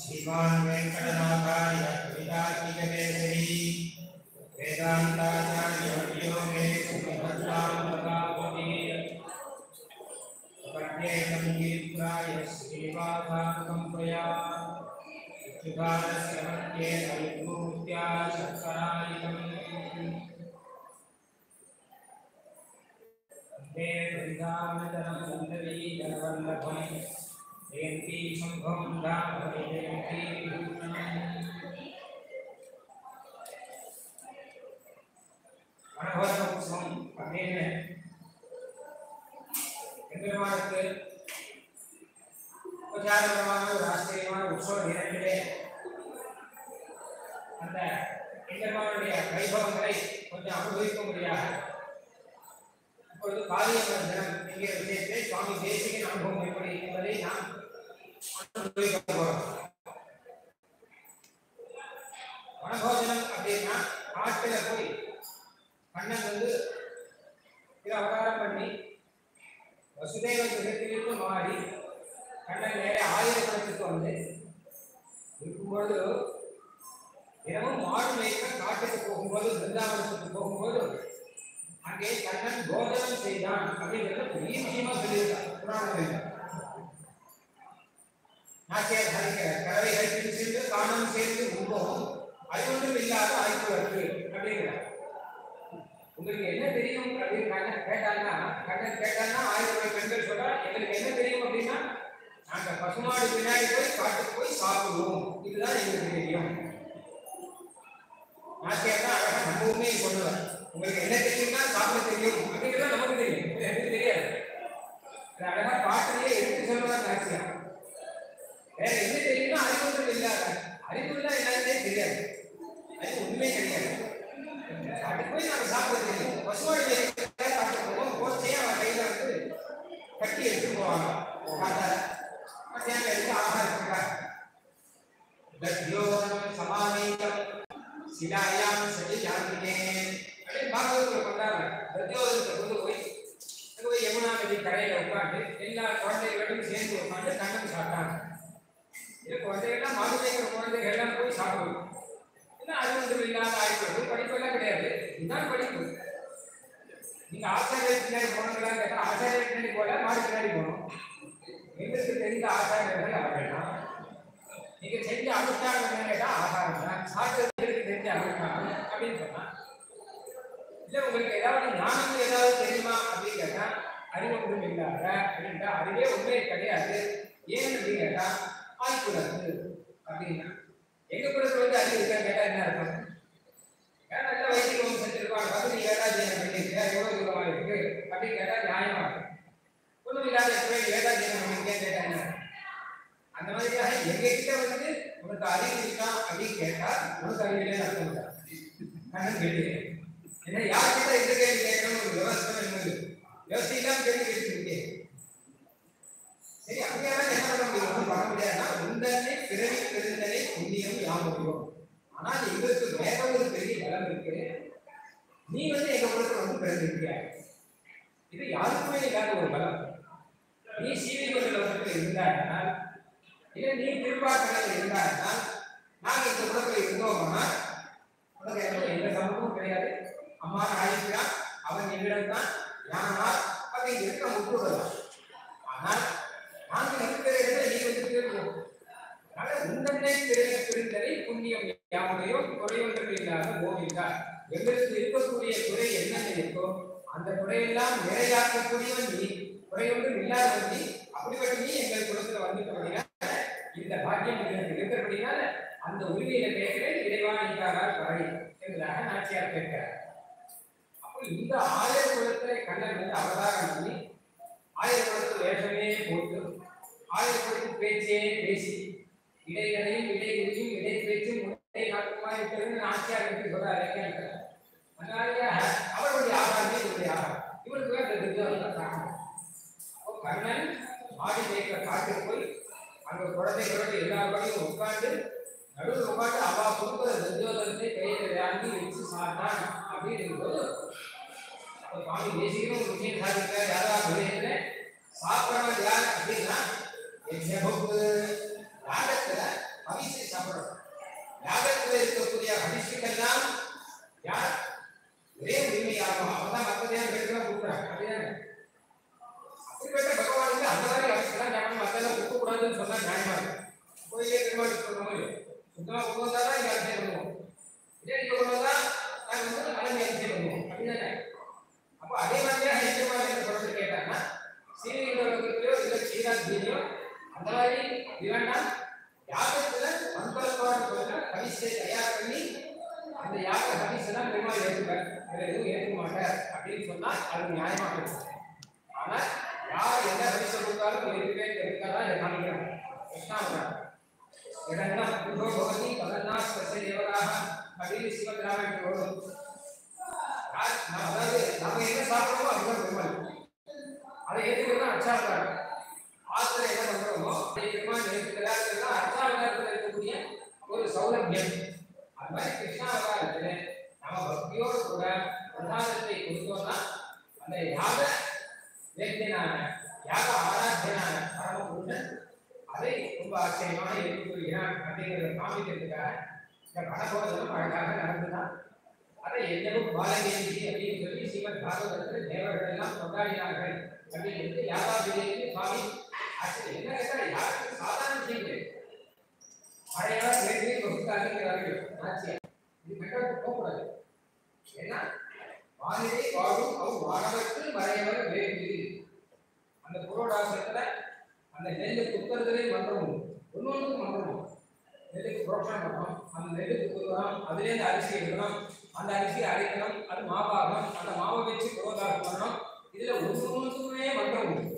श्रीमान् वेङ्कटनाथाय कवितार्किककेसरी वेदान्ताचार्यवर्यो மனவசம் அப்படின்னு எந்திரமானது உபச்சாரபரமான ஒரு ஆச்சரியமான உற்சவ நேரத்திலே அந்த எந்திரமானுடைய வைபவங்களை கொஞ்சம் அனுபவிக்கும்படியாக இப்பொழுது காளியம்மன் தினம் என்கிற விஷயத்தை சுவாமி தேசிகன் அனுபவம் எப்படி என்பதை நாம் வனபோஜனம் அப்படின்னா காட்டுல போய் கண்ணன் வந்து சில அவதாரம் பண்ணி வசுதேவ கிரகத்திலிருந்து மாறி கண்ணன் நேரே ஆயிரக்குளத்துக்கு வந்து இருக்கும்பொழுது தினமும் மாடு மேய்க்க காட்டுக்கு போகும்போது பிருந்தாவனத்துக்கு போகும்போது அங்கே கண்ணன் போஜனம் செய்தான் அப்படிங்கிறத பெரிய விஷயமா சொல்லியிருக்கார். புராணம் நாட்டியார் சாதிக்கிற கறவை கழித்து சென்று காணம் சேர்ந்து உருவம் அது ஒன்றும் இல்லாத வருது அப்படிங்கிறார். உங்களுக்கு என்ன தெரியும் அப்படின்னு கண்ணன் கேட்டாங்கன்னா கண்ணன் கேட்டான்னா ஆயிரத்தி பெண்கள் சொல்றா எங்களுக்கு என்ன தெரியும் அப்படின்னா நாங்க பசுமாடு பின்னாடி போய் காட்டுக்கு போய் சாப்பிடுவோம். இதுதான் எங்களுக்கு தெரியும். நாட்டியார் தான் அழகா நம்ம உண்மையை சொல்லுவார் உங்களுக்கு என்ன தெரியும்னா சாப்பிட தெரியும். அப்படிங்கிறது நமக்கு தெரியும். எனக்கு தெரியாது. அழகா பாட்டிலேயே எடுத்து சொல்லுவார் நாட்டியார். வேற என்ன தெரியும்னா அறிவு இல்லாத? அறிவுள்ள இல்ல என்னன்னே தெரியாது. அது உண்மை கிடையாது. அது போய் நம்ம சாப்பிட பசுமாடு யாமுடையோ இல்லாத போகின்றார். எங்களுக்கு இருக்கக்கூடிய குறை என்னென்ன இருக்கோ அந்த குறையெல்லாம் நிறையாக்கக்கூடியவன் நீ குறையொன்றும் இல்லாதவன் நீ அப்படிப்பட்ட நீ எங்கள் குலத்துல வந்துட்டபடியா இந்த பாக்கியம் எங்களுக்கு இருக்கிறபடினால அந்த உரிமையில கேட்கிறேன் இறைவாணிக்காரால் பறை என்பதாக நாச்சியார் கேட்கிறார். அப்போ இந்த ஆயிரம் குலத்திலே கண்ணன் வந்து அவதாரம் பண்ணி ஆயிரம் குலத்து வேஷமே போட்டு ஆயிரம் குலத்து பேச்சே பேசி இடைகளையும் இடைவெளியும் இடை பேச்சும் நீதி வழக்கமாக இருக்கிறது நாட்டியார் என்று சொல்றாரு அதனால அவருடைய ஆபாரமே இவருடைய ஆபாரம் இவருக்கு வேற வித்தியாசம் காரணம் அப்போ கர்ணன் மாடி மேய்க்கிற காட்டுக்கு போய் அந்த குழந்தைகளோட எல்லாரோடையும் உட்காந்து நடுவில் உட்காந்து அவா கொடுக்குற துரியோதனத்தை கையில வேண்டி வச்சு சாப்பிட்டான் அப்படின்னு போது அப்போ சுவாமி தேசியம் ஒரு விஷயம் சாதிக்க யாரா சொல்லியிருந்த சாப்பிட்றவன் யார் அப்படின்னா ಯಾವ್ದು ಉದ್ದೇಶಿಸುತ್ತದೆ ಹರಿಶ್ರೀಕರಣ ಯಾರು ಬರೇ ನಿಮ್ಮ ಯಾವ ಅವನ ಮತದೇನು ಬೇಕಿಲ್ಲ ಭೂತ ಅದೇನು ಅದ್ರ ಭಗವಾನಿಂದ ಅನ್ನದಾಗಿ ಅದನ್ನ ಜ್ಞಾನ ಮಾಡ್ತಾನೆ ಉಪ್ಪು ಕೂಡ ಸ್ವತಃ ಜ್ಞಾನ ಮಾಡಿ ಹೋಗಿ ನಿರ್ವಹಿಸ್ಕೊಂಡು ನೋಡಿ ಸುಮ್ಮನೆ ಹೋಗೋದಾರ ಈಗ ಅಧ್ಯಯನ ಇದೇ ಹೋಗೋದ ನಾನು ನನಗೆ ಅಧ್ಯಯನ ಅಭಿನಯ ಅಪ್ಪ ಅದೇ ಮಂದಿರ ಹೆಚ್ಚು ಮಾಡಿ ಹೊರಟು ಕೇಟಾನ ಸೀರೆ ಇಡೋದಕ್ಕೆ ಇಲ್ಲ ಚೀನಾ ಬೀಜ ಅಂದಾಗಿ ದಿವಣ್ಣ யாகத்துல மந்திரப்பாடு சொல்ல ஹரிசை தயார் பண்ணி அந்த யாக ஹரிசை தான் பெருமாள் ஏற்றுப்பார் வேற எதுவும் ஏற்றுக்க மாட்டார் அப்படின்னு சொன்னா அது நியாயமா இருக்கும் ஆனா யார் என்ன ஹரிசை கொடுத்தாலும் இருக்கவே இருக்காதான் காமிக்கிறாங்க கிருஷ்ணாவதாரம் இதெல்லாம் புதோ பவதி பதன்னா ஸ்வச தேவராக அப்படின்னு சிவகிராமத்தில் வரும் அதாவது நம்ம என்ன சாப்பிடுறோமோ அதுதான் பெருமாள். அதை ஏற்றுக்கிறதா ஆத்துல என்ன பண்றோமோ அதை இருக்கக்கூடிய ஒரு சௌலபியம் அது மாதிரி கிருஷ்ணாவதாரத்தில் நம்ம பக்தியோடு கூட பிரசாதத்தை கொடுத்தோம்னா அந்த யாக வேத்தியனான யாக ஆராத்தியனான பரமபுருஷன் அதை ரொம்ப ஆச்சரியமாக ஏற்றுக்கொள்கிறான் அப்படிங்கிறத காமிக்கிறதுக்காக இந்த கணபோதனம் அழகாக நடந்துதான் அதை என்னவும் பாலகேந்தி அப்படின்னு சொல்லி சிவன் பாகவதத்தில் தேவர்கள் எல்லாம் கொண்டாடினார்கள். அப்படின்னு யாராவது சுவாமி அது என்ன கேட்டா யாருக்கு சாதாரண செய்யுது பழைய வேண்டிய பகுத்தாதிக்கிறார்கள் ஆட்சியா இது மெட்ரோக்கு போகக்கூடாது ஏன்னா வானிலை வாழும் அவ் வானவருக்கு மறையவர் வேண்டியது அந்த புரோடாசத்துல அந்த நெல்லு குத்துறதுலே மந்திரம் ஒன்று ஒன்றுக்கு மந்திரம் நெல்லுக்கு புரோஷனம் பண்ணணும் அந்த நெல்லுக்கு குத்துறோம் அந்த அரிசி எடுக்கணும் அந்த அரிசியை அரைக்கணும் அது மாவாகும் அந்த மாவை வச்சு புரோதாசம் பண்ணணும். இதுல ஒன்று ஒன்றுக்குமே மந்திரம் உண்டு.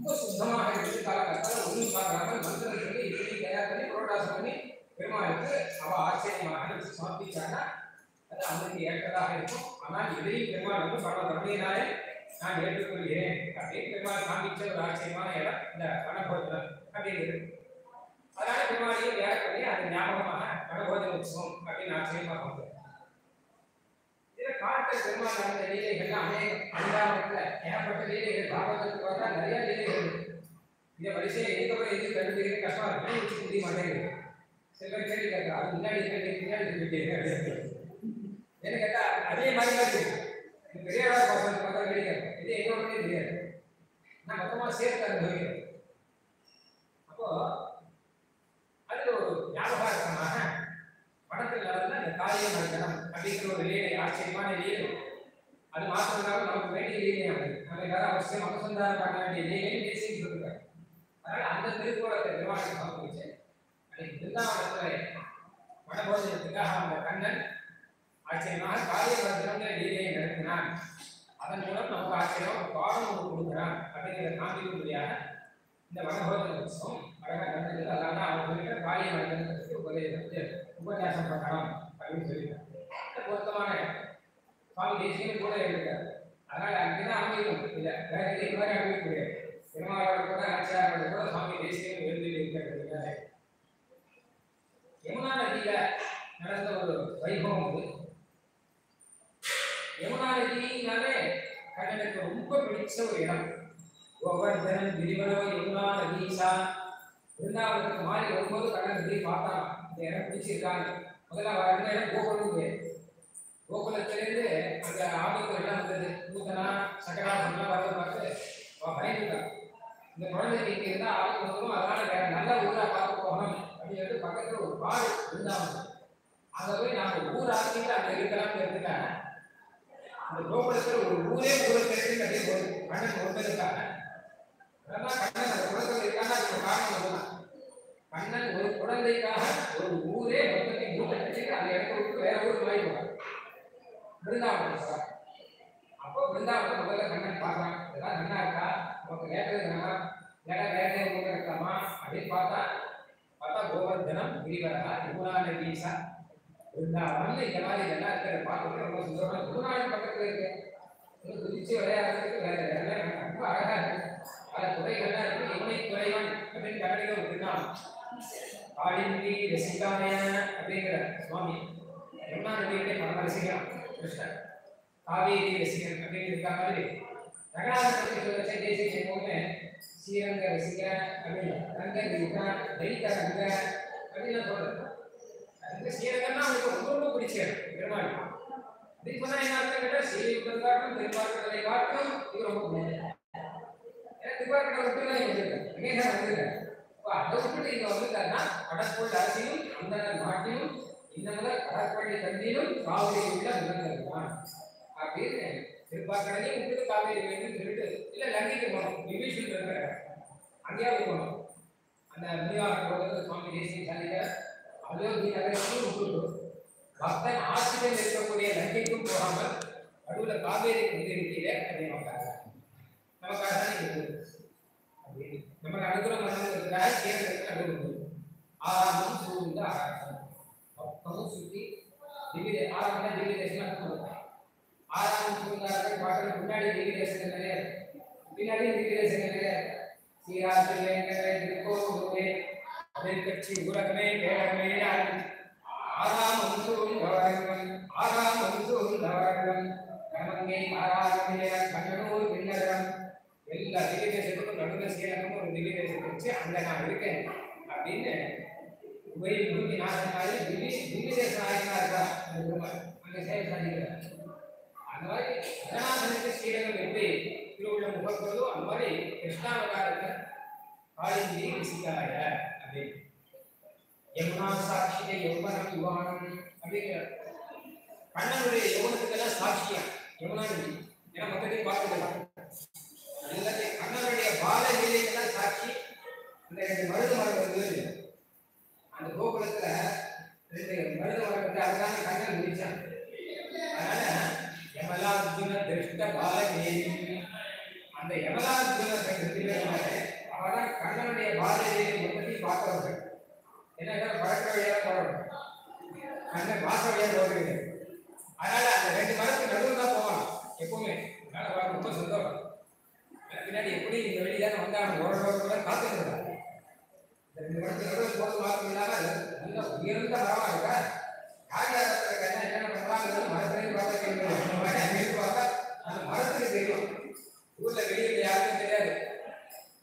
ரொம்ப சுத்தமாக இருக்கு காலகட்டத்தில் ஒன்றும் பார்க்காம மந்திரம் சொல்லி இப்படி தயார் பண்ணி புரோட்டாசம் பண்ணி பெருமாளுக்கு அவ ஆச்சரியமாக வச்சு சமர்ப்பிச்சாங்கன்னா அது அவனுக்கு ஏற்றதாக இருக்கும். ஆனால் இதையும் பெருமாள் வந்து பல தன்மையினாலே நான் ஏற்றுக்கொள்கிறேன் அப்படின்னு பெருமாள் காமிச்ச ஒரு ஆச்சரியமான இடம் இந்த கணபோதனம் அப்படிங்கிறது அதனால பெருமாளையும் வியாழக்கிழமை அது ஞாபகமாக கணபோதன உற்சவம் அப்படின்னு ஆச்சரியமாக வந்து இதுல பெருமாள் நடந்த லீலைகள்லாம் அநேகம் அதிகாரத்துல ஏகப்பட்ட லீலைகள் பாகவதற்கு பார்த்தா நிறைய லீலைகள் இந்த வரிசையை எதுக்கப்புறம் எது கண்டுபிடிக்கிறது கஷ்டமா இருக்கு வச்சு முடிய மாட்டேங்குது. சில பேர் கேள்வி கேட்கலாம் அது முன்னாடி கேள்வி முன்னாடி கேட்டீங்க என்ன கேட்டால் அதே மாதிரி தான் இருக்கு. இது பெரியவரா பாசத்துக்கு பார்த்தா கேள்வி கேட்கும் இது எங்க ஒன்றே தெரியாது. நான் மொத்தமாக சேர்த்து அனுபவிக்கிறேன் அப்போ அதுல ஒரு ஞாபகார்த்தமாக படத்தில் நடந்த அந்த காரியம் நடக்கணும் அப்படிங்கிற ஒரு லீலை ஆச்சரியமான லீலை அது மாத்திரம்தான் நமக்கு வேண்டிய லீலை அது. நம்ம எல்லாரும் அவசியம் அனுசந்தானம் பண்ண வேண்டிய லீலை பேசிட்டு இருக்காங்க அதனால அந்த திருக்கோலத்தை நிர்வாகம் சமர்ப்பிச்சு அன்னைக்கு பிருந்தாவனத்துல வடபோஜனத்துக்காக அந்த கண்ணன் ஆச்சரியமாக காரிய காரியவர்த்தனங்கிற லீலையை நடத்தினான் அதன் மூலம் நமக்கு ஆச்சரியம் பாடம் ஒன்று கொடுக்குறான் அப்படிங்கிற காண்பிக்கும்படியாக இந்த வடபோஜன உற்சவம் அழகாக நடந்தது. அதனால அவங்க சொல்லிட்டு காரியவர்த்தனத்துக்கு உபதேசம் உபன்யாசம் பண்ணணும் அப்படின்னு சொல்லியிருக்காங்க பொருத்தமான சுவாமி தேசியம் கூட இருக்காரு அதனால அங்கேதான் அமையும் இல்லை வேற இது மாதிரி அமைக்க முடியாது. பெருமாளோட கூட ஆச்சாரோட கூட சுவாமி தேசியம் எழுந்துட்டு இருக்கிறதுனால யமுனா நதியில நடந்த ஒரு வைபவம் அது. யமுனா நதினாலே கண்ணனுக்கு ரொம்ப பிடிச்ச ஒரு இடம். கோவர்தனன் விரிவனோ யமுனா நதீசா பிருந்தாவனத்துக்கு மாறி வரும்போது கண்ணன் நதியை பார்த்தான் இந்த இடம் பிடிச்சிருக்காங்க? முதல்ல வர இந்த இடம் கோகுலம் பேர் கோகுலத்திலிருந்து அந்த ஆபத்து எல்லாம் வந்தது நூத்தனா சக்கராசம்லாம் வரதை பார்த்து அவன் பயந்துட்டான் இந்த குழந்தைக்கு இங்க இருந்தா ஆபத்து வந்துடும் அதனால வேற நல்ல ஊரா பார்த்து போகணும் அப்படின்னு சொல்லிட்டு பக்கத்துல ஒரு பாடு இருந்தாங்க. அங்க போய் நாம ஊர் ஆக்கிட்டு அங்க இருக்கலாம்னு இருந்துட்டாங்க அந்த கோகுலத்துல ஒரு ஊரே ஊரை தெரிஞ்சு கட்டி போகுது. கண்ணன் ஒருத்தருக்காங்க அதெல்லாம் கண்ணன் அந்த குளத்துல இருக்காங்க அதுக்கு காரணம் அதுதான் கண்ணன் ஒரு குழந்தைக்காக ஒரு ஊரே மொத்தத்தை மூட்டை கட்டிட்டு அந்த இடத்த விட்டு வேற ஊருக்கு மாறி பிருந்தாவனம் சார் அப்போ பிருந்தாவனம் முதல்ல கண்ணன் பார்க்கலாம் இதெல்லாம் நல்லா இருக்கா? நமக்கு கேட்டது நல்லா வேற வேற எங்க இருக்கலாமா? அப்படின்னு பார்த்தா பார்த்தா கோவர்தனம் கிரிவரா யமுனா நதீசா பிருந்தாவனம் இந்த மாதிரி இதெல்லாம் இருக்கிறத பார்த்துட்டு ரொம்ப சுந்தரமா குருநாடு பக்கத்தில் இருக்கு. இன்னும் குதிச்சு விளையாடுறதுக்கு வேற வேற ரொம்ப அழகா இருக்கு. பல துறைகள்லாம் இருக்கு. இவனை துறைவன் அப்படின்னு கடையில் ஒரு பிருந்தாவனம் காளிந்தி ரசிகாய அப்படிங்கிற சுவாமி யமுனா நதியுடைய பரம ரசிகன் கிருஷ்ணன் காவேரி ரசிகன் அப்படின்னு இருக்க மாதிரி நகராசனத்துக்கு வச்ச தேசிய எப்பவுமே ஸ்ரீரங்க ரசிக அப்படின்னு ரங்க ரீகா தைத்த ரங்க அப்படின்னு சொல்றது அந்த ஸ்ரீரங்கம்னா அவங்களுக்கு ரொம்ப ரொம்ப பிடிச்ச பெருமாள். இதுக்கு சொன்னா என்ன அர்த்தம் கேட்டால் ஸ்ரீரங்கம் காட்டும் திருப்பார்க்கடலை காட்டும் இது ரொம்ப பிடிக்கும் ஏன்னா திருப்பார்க்கடலை விட்டு தான் வந்திருக்கேன் அங்கே தான் வந்திருக்கேன் அப்ப இங்க வந்துட்டாருன்னா கடற்கொள் அரசியும் இந்த நாட்டிலும் இந்த முதல் கடற்பள்ளி தண்ணீரும் காவிரி உள்ள விழுந்ததுதான் அப்படின்னு திருப்பாக்கடையும் உங்களுக்கு காவேரி வேண்டும் சொல்லிட்டு இல்ல லங்கைக்கு போனோம். விபீஷன் இருக்கிற அங்கேயாவது போனோம். அந்த முனியார் கோலத்தில் சுவாமி தேசிய சாலையில அயோத்தி நகரத்தையும் விட்டுட்டு பக்தன் ஆசிரியர் இருக்கக்கூடிய லங்கைக்கும் போகாமல் நடுவில் காவேரி வந்து இருக்கிற அதை நமக்காக நமக்காக தான் இருக்குது நமக்கு அனுகிரகம் பண்ணுறதுக்காக அனுகிரகம் ஆறாமும் சூழ்ந்த ஆராய்ச்சி மொத்தமும் சுற்றி திவ்ய ஆறாம் திவ்ய தேசம் அனுப்புவாங்க ஆறாம் சூழ்ந்தார்கள். பாட்டு முன்னாடி திவ்ய தேசங்கள் நிறைய பின்னாடி திவ்ய தேசங்கள் நிறைய சீராசிரியங்களே திருக்கோவிலே கட்சி உலகமே ஆறாம் ஆறாம் கண்ணனூர் பின்னரம் எல்லா திவ்ய நடுவில் சேலமும் ஒரு திவ்ய வச்சு அந்த நான் இருக்கேன் அப்படின்னு உபரி நூத்தி நாசனாலே திவ்ய திவ்ய தேச நாயகனா இருக்கா அந்த பெருமாள் அங்க சேவை சாதிக்கிறார் அந்த மாதிரி ஜனாதனுக்கு ஸ்ரீரங்கம் எப்படி திருவுள்ள முகப்படுதோ அந்த மாதிரி கிருஷ்ணாவதாரத்தில் காளிந்தி ரிசிகாய அப்படின்னு. யமுனா சாட்சிய யௌவனம் யுவானம் அப்படிங்கிற கண்ணனுடைய யௌவனத்துக்கெல்லாம் சாட்சியா? யமுனா ஏன்னா மொத்தத்தையும் பார்த்துக்கலாம். எல்லாத்தையும் கண்ணனுடைய பால லீலைக்கெல்லாம் சாட்சி. அந்த ரெண்டு மருது மரம் வந்து அந்த கோகுலத்துல ரெண்டு மருது மரம் வந்து அதுதான் கண்ணன் முடிச்சான் அதனால யமலார்ஜுன திருஷ்ட பாலகேவி அந்த யமலார்ஜுன ரெண்டு பேருமாரு அவதான் கண்ணனுடைய பால லீலை மொத்தத்தையும் பார்த்தவர்கள். என்ன பழக்க வழியாக போறோம் கண்ணன் வாச வழியாக போகிறது அதனால அந்த ரெண்டு மரத்துக்கு நடுவில் தான் போவாங்க எப்பவுமே. அதனால அவருக்கு ரொம்ப சந்தோஷம். பின்னாடி எப்படி இந்த வெளியாக வந்தாங்க ஓரோட காத்துக்கிறாங்க இந்த ரெண்டு மரத்துக்கு நடுவில் போது மாற்றம் இல்லாம நல்ல உயர்ந்த மரமா இருக்கா? யார் யார் இடத்துல என்ன என்னென்ன பண்றாங்க மரத்துலேயும் பார்த்தா தெரியும் அந்த மாதிரி அங்கே பார்த்தா அந்த மரத்துக்கு தெரியும் ஊர்ல வெளியில யாருக்கும் தெரியாது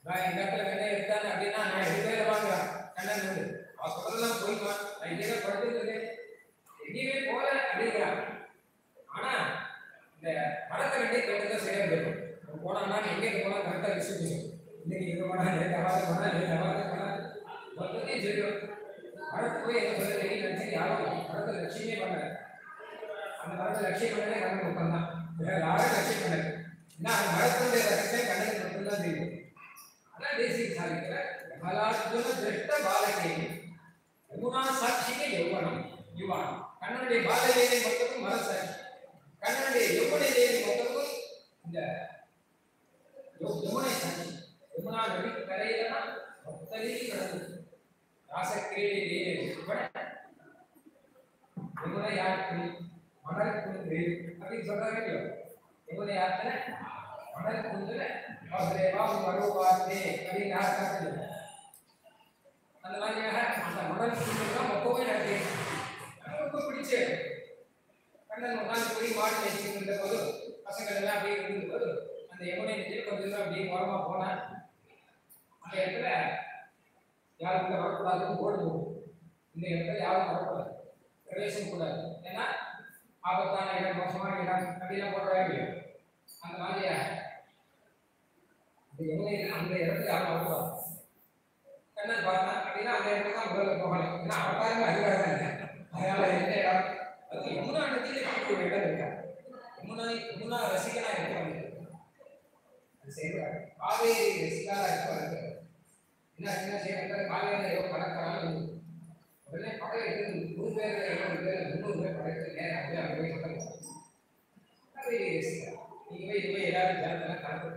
நான் எங்க இடத்துல வெண்ணெய் எடுத்தானே அப்படின்னா நான் எட்டு பேர் வாங்குறேன் கண்ணன் வந்து அவ சொல்றதெல்லாம் போய்மா நான் இங்கே படுத்துட்டு எங்கேயுமே போல அப்படிங்கிறான் ஆனா இந்த மரத்தை ரெண்டே கேட்டதான் சரியா இருக்கும் நம்ம போனோம்னா எங்க போனா கரெக்டா டிஸ்ட்ரிபியூஷன் இன்னைக்கு இங்க போனா லேட் ஆகாத போனா லேட் ஆகாத போனா மொத்தத்தையும் தெரியும் மரத்து போய் என்ன சொல்ல தெரியும் நினைச்சு யாரும் மரத்தை லட்சியமே பண்ணல அந்த மரத்தை லட்சியம் பண்ணதே கண்ணன் மட்டும் தான் வேற யாரும் லட்சியம் பண்ணல ஏன்னா அந்த மரத்துடைய ரகத்தை கண்ணனுக்கு மட்டும்தான் தெரியும் அதான் தேசிய சாதிக்கிற கலார்ஜுன திருஷ்ட பாலகேவி யமுனா சாட்சிக்கு யௌவனம் யுவான் கண்ணனுடைய பாலலீலை மொத்தமும் மனசாட்சி கண்ணனுடைய யமுனை லீலை மொத்தமும் இந்த யோ- யமுனை சாட்சி யமுனா நதி கரையில தான் மொத்தலையும் கடந்தது ராசக்கிரீடை லீலை உட்பட யமுனை யாத்திரை அப்படின்னு சொல்றாங்க இல்லையோ? யமுனை யாத்திரை மணல் குன்றுல அவரே அப்படின்னு அந்த மாதிரியாக அந்த மணல் தான் மொத்தமே ரொம்ப பிடிச்சு கண்ணன் உட்காந்து போய் மாடு வச்சுட்டு இருந்த போது பசங்கள் எல்லாம் அப்படியே இருந்த அந்த யமுனை நதியில் கொஞ்சம் அப்படியே ஓரமா போனேன் அந்த இடத்துல யாரும் உள்ள வரக்கூடாதுன்னு போர்டு போகும் இந்த இடத்துல யாரும் வரக்கூடாது. பிரவேசம் கூடாது. ஏன்னா ஆபத்தான இடம் மோசமான இடம் அப்படிலாம் போடுறாங்க அந்த மாதிரியா இந்த யமுனை அந்த இடத்துல யாரும் வரக்கூடாது. கண்ணன் பார்த்தா அப்படின்னா அந்த இடத்துல தான் முதல்ல போகலாம் ஏன்னா அவதாரமே அதிகாரம் இல்லை. அதனால எந்த இடம்? அது யமுனா நதியில் இப்படி ஒரு இடம் இருக்கா? யமுனா யமுனா ரசிகனா இருப்பாங்க அது செய்வாங்க காவேரி ரசிகனா இருப்பாங்க என்ன என்ன செய்யறாங்க காவேரி ஏதோ உடனே படம் எடுத்து நூறு பேர் இருநூறு பேர் பேர் படத்தை நேரம் அப்படியே அங்கே போய் சொல்லுங்க போய் இது போய் எல்லாரும் ஜனத்தெல்லாம் கலந்து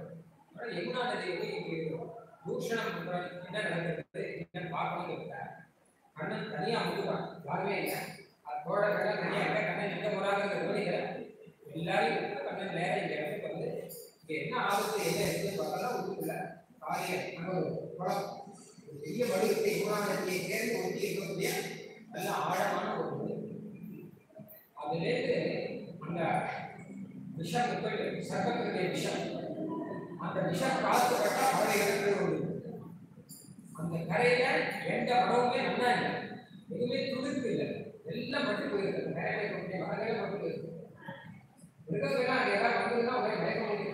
ஆனால் யமுனா நதியை போய் இப்படி தூஷணம் என்ன நடக்கிறது என்னன்னு பார்க்கணும் கண்ணன் தனியாக முழுவான் யாருமே இல்லை. அது தோழர்கள் தனியா இருக்க கண்ணன் எல்லாரும் கண்ணன் நேரம் இடத்துக்கு வந்து என்ன ஆபத்து என்ன இருக்குன்னு பார்த்தாலும் உள்ளுக்குள்ள காரியம் நம்ம ஒரு குளம் பெரிய வடிவத்தை யுவனானத்தை சேர்ந்து ஒட்டி இருக்கக்கூடிய நல்ல ஆழமான ஒரு நதி. அந்த விஷம் இருக்கு, விஷம் அந்த விஷம் காத்து பட்டா அவரை இறந்து அந்த கரையில எந்த மரமுமே நல்லா இல்லை. எதுவுமே துளிர்ப்பு இல்லை. எல்லாம் மட்டும் போயிருக்கு அந்த கரையில மரங்களே மட்டும் போயிருக்கு மிருகங்கள்லாம் அங்கே எல்லாம் வந்ததுன்னா ஒரே மயக்கம் வந்து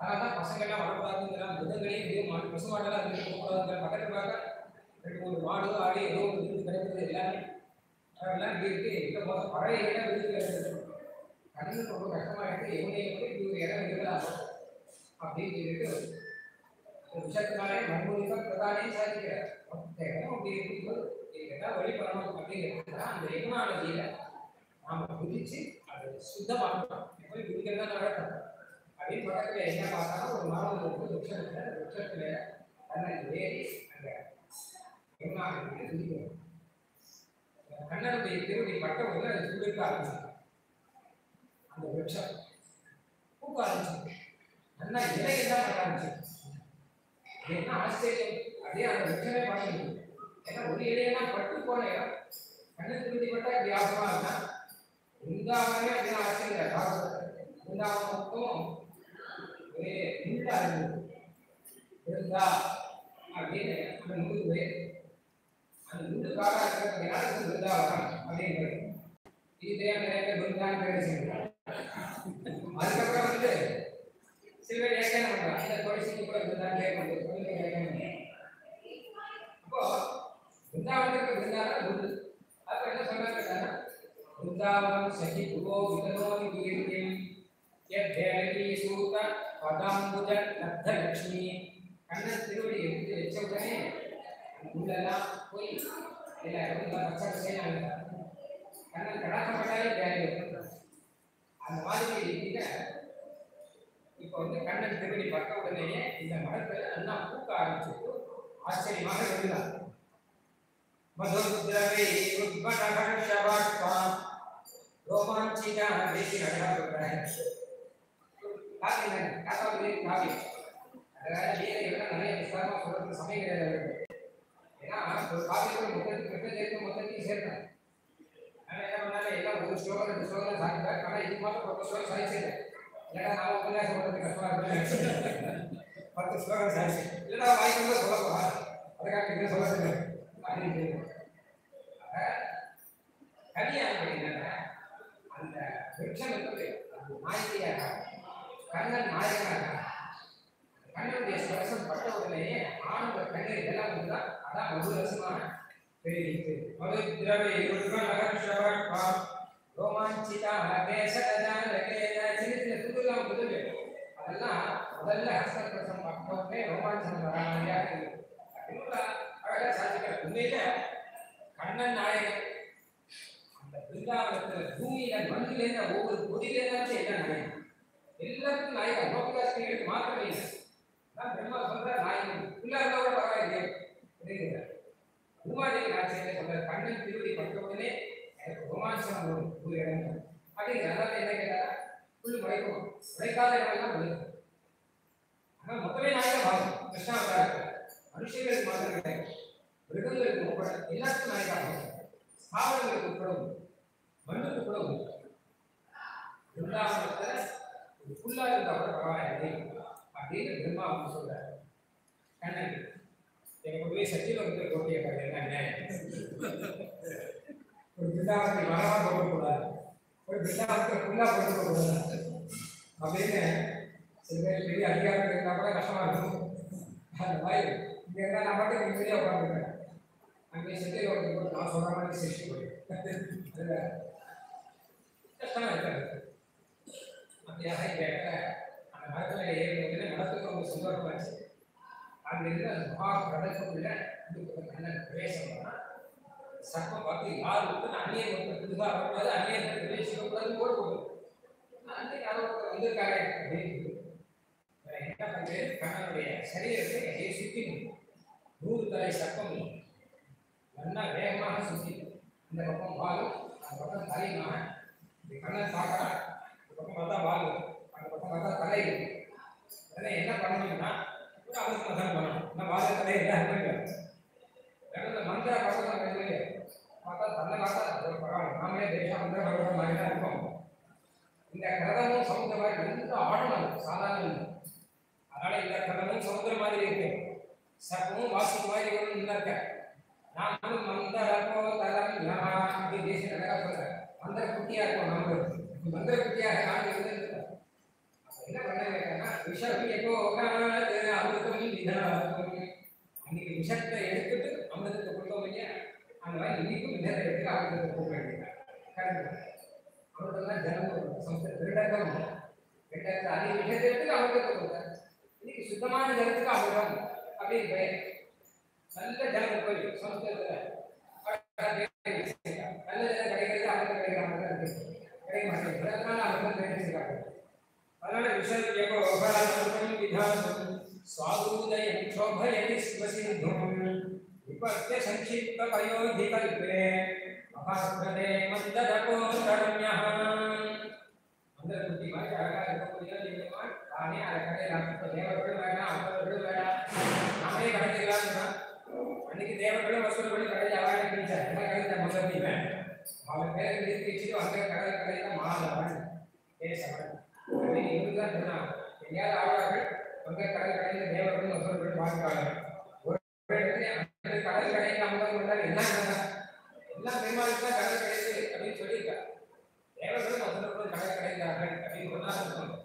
அதனால பசங்க எல்லாம் வரக்கூடாதுங்கிற மிருகங்களையும் இதே மாடு பசு மாட்டெல்லாம் அதுக்கு போகக்கூடாதுங்கிற பக்கத்து ரெண்டு மூணு மாடு ஆடு ஏதோ ஒரு விருந்து கிடைக்கிறது எல்லாமே. அதெல்லாம் இப்படி இருக்கு. இந்த மொத்தம் பழைய இடம் விருந்து கிடைக்கிறது கண்ணுக்கு ரொம்ப கஷ்டமா இருக்கு எவனையும் வந்து இப்படி ஒரு இடம் இருக்கலாம் அப்படின்னு சொல்லிட்டு ஒரு விஷயத்தினாலே மண்மொழிதான் பிரதானே சாதிக்கிறார். மொத்த இடம் அப்படி இருக்கும்போது இதுக்கு என்ன வழி பண்ணணும் அப்படிங்கிறது தான் அந்த எக்னாலஜியில நாம குதிச்சு அதை சுத்தமாக்கணும். எப்படி குதிக்கிறதா நடக்கணும் அப்படின்னு பக்கத்தில் என்ன பார்த்தாலும் ஒரு மரம் இருக்கு விருட்சத்துல அந்த விருட்சத்துல தன்னை ஏறி அந்த எக்னாலஜியில குதிக்கணும் கண்ணனுடைய திருவடி பட்ட போது அது துளிர்க்க ஆரம்பிச்சு அந்த விருட்சம் பூக்க ஆரம்பிச்சு நல்லா இலையெல்லாம் பண்ண ஆரம்பிச்சு என்ன ஆச்சரியம். அதே அந்த விருட்சமே பண்ணிடுது ஏன்னா ஒரு இலையெல்லாம் பட்டு போன இடம். கண்ணு திருடி பட்டா இப்படி ஆசமா இருந்தா பிருந்தாவனமே அப்படிதான் ஆச்சுங்கிற பாகவதத்தை மட்டும் ஒரே நின்றா இருந்தது பிருந்தா அப்படின்னு அந்த நூறு அந்த நூறு இருக்கிற யாருக்கு இது பிருந்தாவனம் அப்படிங்கிறது நிறைய பேர் பேர் அதுக்கப்புறம் வந்து சில பேர் வியாக்கியானம் பண்றாங்க இந்த தொலைசிக்கு கூட பிருந்தான் பேர் கொஞ்சம் வியாக்கியானம் அப்போ பிருந்தாவனத்துக்கு பிருந்தாவனம் நூறு அப்ப என்ன சொன்னாங்க விருந்தாவனம் சகி குரோ விதனோனி கீர்த்திம் யத் பதாம்புஜ லப்த லட்சுமி கண்ணன் திருவடி எடுத்து வச்ச உடனே உள்ளெல்லாம் போய் இல்லை பச்சை செய்யணும் கண்ணன் கடாக்கப்பட்டாலே வேலை அந்த மாதிரி இங்க இப்போ வந்து கண்ணன் திருவடி பட்ட உடனேயே இந்த மரத்தில் நல்லா பூக்க ஆரம்பிச்சுட்டு ஆச்சரியமாக இருந்தார் மதுர்திரவை உத்படகர்ஷவத்வா ரோமாஞ்சிதா தேசி நடக்கிறாங்க காவியம் காத்தாவுக்கு காவியம் அதனால கீதைகள்லாம் நிறைய விஸ்தாரமா சொல்றது சமயம் கிடையாது ஏன்னா ஒரு காவியத்தில் மொத்தத்துக்கு மொத்த சேர்த்து மொத்தத்தையும் சேர்த்தாங்க அதனால என்ன பண்ணாலும் எல்லாம் ஒரு ஸ்லோகம் ரெண்டு ஸ்லோகம் சாதிப்பார் ஆனால் இது மாத்திரம் பத்து ஸ்லோகம் சாதிச்சது ஏன்னா நான் உபன்யாசம் பண்ணுறது கஷ்டமா இருக்கு பத்து ஸ்லோகம் சாதிச்சு இல்லைன்னா வாய்ப்பு சொல்லப்பா அதுக்காக என்ன சொல்லுங்க அப்படின்னு அந்த விருட்சம் என்பது அது கண்ணன் நாயகனாக கண்ணனுடைய ஸ்பர்சம் பட்ட உடனேயே ஆனந்த கண்ணீர் எல்லாம் வந்துதான் அதான் மது ரசமான தெரிவித்து மது ரோமாஞ்சிதா தேசகஜான லகேஜா. சின்ன சின்ன அதெல்லாம் முதல்ல ஹஸ்தப்பிரசம் பட்டோடனே ரோமாஞ்சனம் வர மாதிரியாக இருக்கு. அப்படின்னு அழகா சாதிக்கிற உண்மையில கண்ணன் நாயகன் அந்த பிருந்தாவனத்துல பூமியில ஒவ்வொரு என்ன நாயகன்? எல்லாருக்கும் நாயகன் லோகதாஸ்திரிகளுக்கு மாத்திரம் இல்லை நான் பிரம்மா சொல்ற நாயகன் பிள்ளாரோட பரவாயில்லையே. அப்படிங்கிறார். உமாதேவி நாச்சியத்தை சொல்ற கண்ணன் திருவடி பட்ட உடனே எனக்கு ரோமாஞ்சம் வரும். ஒரு இடம். அப்படிங்கிற அதாவது என்ன கேட்டா புல் உழைக்கும் உழைக்காத இடம்லாம் உழைக்கும் ஆனால் மொத்தமே நாயக பாகம் கிருஷ்ணாவதா மனுஷங்களுக்கு மாத்திரம் கிடையாது. மிருகங்களுக்கு உட்பட எல்லாத்துக்கும் நாயகாக ஸ்தாவரங்களுக்கு உட்பட உண்டு. மண்ணுக்கு உட்படவும் உண்டு. பிருந்தாவனத்துல ஒரு இருந்தா கூட பரவாயில்லை அப்படின்னு பிரம்மா வந்து சொல்றாரு கண்ணன் எனக்கு போய் சத்தியில வந்து கோட்டிய பாரு என்ன ஒரு பிருந்தாவத்தை மரமா போடக்கூடாது ஒரு பிருந்தாவனத்தை புல்லா போடக்கூடாது அப்படின்னு சில பேர் பெரிய அதிகாரம் இருந்தா கூட கஷ்டமா இருக்கும் அந்த மாதிரி இங்க இருந்தா நான் மட்டும் இங்க வெளியே உட்காந்துருக்கேன் அங்கே சத்தியில வந்து நான் சொல்ற மாதிரி சிருஷ்டி போயிடும் கஷ்டமா இருக்காது அப்படியாக இந்த அந்த மரத்துல ஏறும்போது வந்து மரத்துக்கு ரொம்ப சந்தோஷமாச்சு அங்க இருந்து அந்த மகா கடற்குள்ள இதுக்கு கண்ணன் பிரவேசம் பண்ணா சர்ப்பம் பார்த்து யார் வந்து அந்நிய ஒருத்தர் புதுசா வரக்கூடாது அந்நிய பிரவேசிக்கக்கூடாது போட்டு போகுது அன்னைக்கு யாரோ ஒருத்தர் வந்திருக்காரு அப்படின்னு என்ன பண்ணுறது கண்ணனுடைய சரீரத்தை அப்படியே சுத்தி நூறு தலை சர்ப்பம் நல்லா வேகமாக சுத்தி. இந்த பக்கம் வாழும் அந்த பக்கம் தலையுமாக கண்ணன் பார்க்கறா பக்கம் பார்த்தா வாழும். அந்த பக்கம் பார்த்தா தலை இருக்கு அதனால என்ன பண்ணணும்னா ஒரு அவருக்கு பண்ணணும். நான் வாழ தலை என்ன பண்ணுங்க இந்த மந்திர பகவதம் இருக்கு பார்த்தா தன்னை பார்த்தா பரவாயில்ல. நாமளே தேசம் மந்திர பகவதம் மாதிரி தான் இருக்கோம். இந்த கிரதமும் சமுத்திரம் மாதிரி ரொம்ப ஆழம் சாதாரண அதனால இந்த கிரதமும் சமுத்திரம் மாதிரி இருக்கு. சர்ப்பமும் வாசு மாதிரி ஒரு இல்லை நாமளும் நாமும் மந்தரப்போ தரம் யமா அப்படி தேசிய அழகா சொல்றேன். மந்திர குட்டியா இருக்கும் நாம மந்திர குட்டியாக என்ன அமிர்தம் அன்னைக்கு விஷத்தை எடுத்துட்டு அமிர்தத்தை கொடுத்தோம் இல்லையா அந்த மாதிரி இன்னைக்கும் எடுத்து அமிர்தத்தை கொடுக்க ஜனம் ரெண்டாயிரத்து அதிக விஷயத்தை எடுத்து அமிர்தத்தை கொடுத்தார் இன்னைக்கு சுத்தமான ஜலத்துக்கு அமிர்தம் அப்படின்னு பெயர் நல்ல ஜலம் போய் சம்ஸ்கிருதத்தில் ಕಡಿಮೆ ಮಾಡ್ತಾರೆ ಬೃಹತ್ಮಾನ ಹನುಮಂತನೇ ಸಿಗಾಗುತ್ತೆ ಅದರಲ್ಲಿ ವಿಷಯ ವ್ಯವಹಾರ ವಿಧಾನ ಸ್ವಾದೂದಯ ಶೋಭಯತಿ ಶಿವಸಿಂಧು ವಿಪತ್ಯ ಸಂಕ್ಷಿಪ್ತ ಪಯೋಧಿ ಕಲ್ಪೆ ಮಹಾಸ್ಮೃತೆ ಮಂದರ ಕೋತರಣ್ಯಃ ಅಂದ್ರೆ ಬುದ್ಧಿ ಮಾಡಿ ಆಗಾಗ ಕೊನೆಯಲ್ಲಿ ಮಾಡಿ ತಾನೇ ಆ ಕಡೆ ಲಾಭ ದೇವರುಗಳು ಬೇಡ ಅಪ್ಪರುಗಳು ಬೇಡ ನಾವೇ ಕಡೆಗಿಲ್ಲ ಅಂತ ಅದಕ್ಕೆ ದೇವರುಗಳು ವಸ್ತುಗಳು ಕಡೆ ಯಾವಾಗ ಕಳಿತಾರೆ ಎಲ್ಲ ಕಡೆ ಮೊದಲಿವೆ அவன் பேரை நிறுத்தி வச்சுட்டு அந்த கடை கடையில மாதவன் பேசவன் அப்படின்னு இவங்க சொன்னாங்க எங்கேயாவது ஆழ்வார்கள் அந்த கடல் கடையில தேவர்கள் வசூல்களும் பார்க்கிறாங்க ஒரு இடத்துல கடல் கடையில அமுதம் கொண்டால் என்ன எல்லாம் பெருமாளுக்கு தான் கடல் கிடையாது அப்படின்னு சொல்லியிருக்காங்க தேவர்களும் வசூல்களும் கடல் கிடைக்கிறார்கள் அப்படின்னு சொன்னா சொல்லணும்.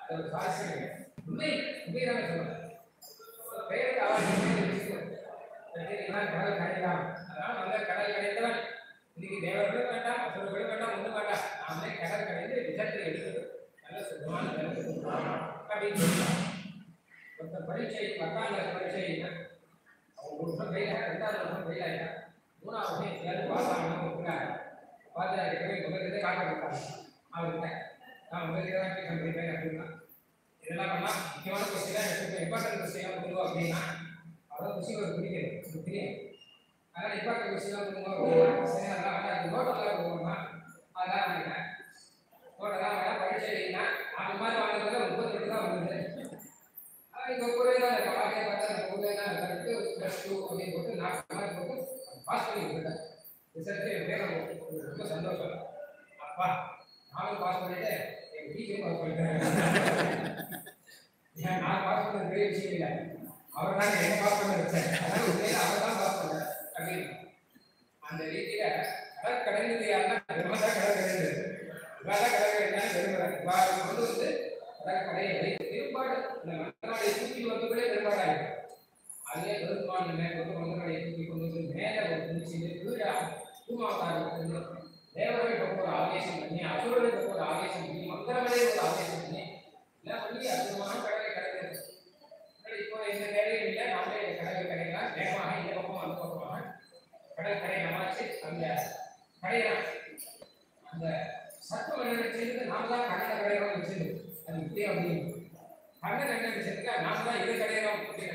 அது ஒரு சாட்சியம் உண்மை உண்மைதானே சொல்லுவாங்க பெயருக்கு அவர் கடல் கிடைக்கலாம் அதனால நல்ல கடல் கிடைத்தவன் இன்னைக்கு தேவர்களும் வேண்டாம் அசுரர்களும் வேண்டாம் ஒன்றும் வேண்டாம். நாமளே கடல் கடைந்து விஷத்தை எடுத்து நல்ல சுத்தமான ஜலத்தை அப்படின்னு சொல்லுவாங்க ஒருத்தர் பரீட்சை பத்தாம் கிளாஸ் பரீட்சை அவங்க ஒரு வருஷம் ஃபெயில் ஆகிட்டா ரெண்டாவது வருஷம் ஃபெயில் ஆகிட்டா மூணாவது வருஷம் எப்படியாவது பாஸ் ஆகணும் இருக்கிறாங்க பாஸ் ஆகிட்டு முதல்ல காட்ட கொடுத்தாங்க அவர்கிட்ட நான் முதல்ல தான் டியூஷன் படிப்பேன் அப்படின்னா இதெல்லாம் பண்ணால் முக்கியமான கொஸ்டின் தான் இம்பார்ட்டன்ட் கொஸ்டினாக கொடுங்க அப்படின்னா அதான் கொஸ்டின் ஒரு பிடிக்கணும் எனக்கு தெரியும் அதனால் இம்பார்ட்டன்ட் கொஸ்டினாக கொடுங்க அப்படின்னா சரி அதெல்லாம் வேண்டாம் அது நோட்டெல்லாம் கொடுக்கணுமா அதெல்லாம் வேண்டாம் நோட்டெல்லாம் வேண்டாம் பரீட்சை இல்லைன்னா அந்த மாதிரி வாங்குறதுல முப்பத்தி ரெண்டு தான் வந்தது இப்போ கூடவே தான் இருக்கு ஆகே பார்த்தா அந்த கூடவே தான் இருக்கு ப்ளஸ் டூ அப்படின்னு போட்டு மார்க் போட்டு பாஸ் பண்ணி ரிசல்ட்டு போட்டு ரொம்ப சந்தோஷம். அப்பா நானும் பாஸ் பண்ணிட்டு எங்கள் டீச்சரும் பாஸ் பண்ணிட்டேன் நான் பாஸ் பண்ணது பெரிய விஷயம் இல்லை. அவர் தான் என்ன பாஸ் பண்ண வச்சேன் அதனால அவர் தான் பாஸ் பண்ணார். அந்த ரீதியில கடல் கடைந்தது யாருன்னா பெருமை கடல் கடைந்தது இவாதான் கடல் கடைந்தாலும் பெருமை கொண்டு வந்து இந்த தூக்கி அதே பெருமான் மேற்கொண்டு தூக்கி கொண்டு வந்து மேலே ஒரு குளிச்சு கீழே பூமாவதாரம் தேவர்களுக்கு ஒரு ஆவேசம் பண்ணி அசுரர்களுக்கு ஒரு ஆவேசம் பண்ணி மந்திரங்களே ஒரு ஆவேசம் பண்ணி எல்லாம் பண்ணி அற்புதமான கடலை கடக்கிறது கடல் இப்போ எந்த தேவையும் இல்லை நாமளே கடலை கடைக்கலாம் வேகமாக இந்த பக்கம் அந்த பக்கமாக கடல் கரை அந்த கடையலாம் அந்த சத்துவ என்ன நாம தான் கடலை கடையிறோம் வச்சிருந்து அது இப்படியே அப்படின்னு கண்ணன் என்ன வச்சிருக்கா நாம தான் இது கடையிறோம் அப்படின்னு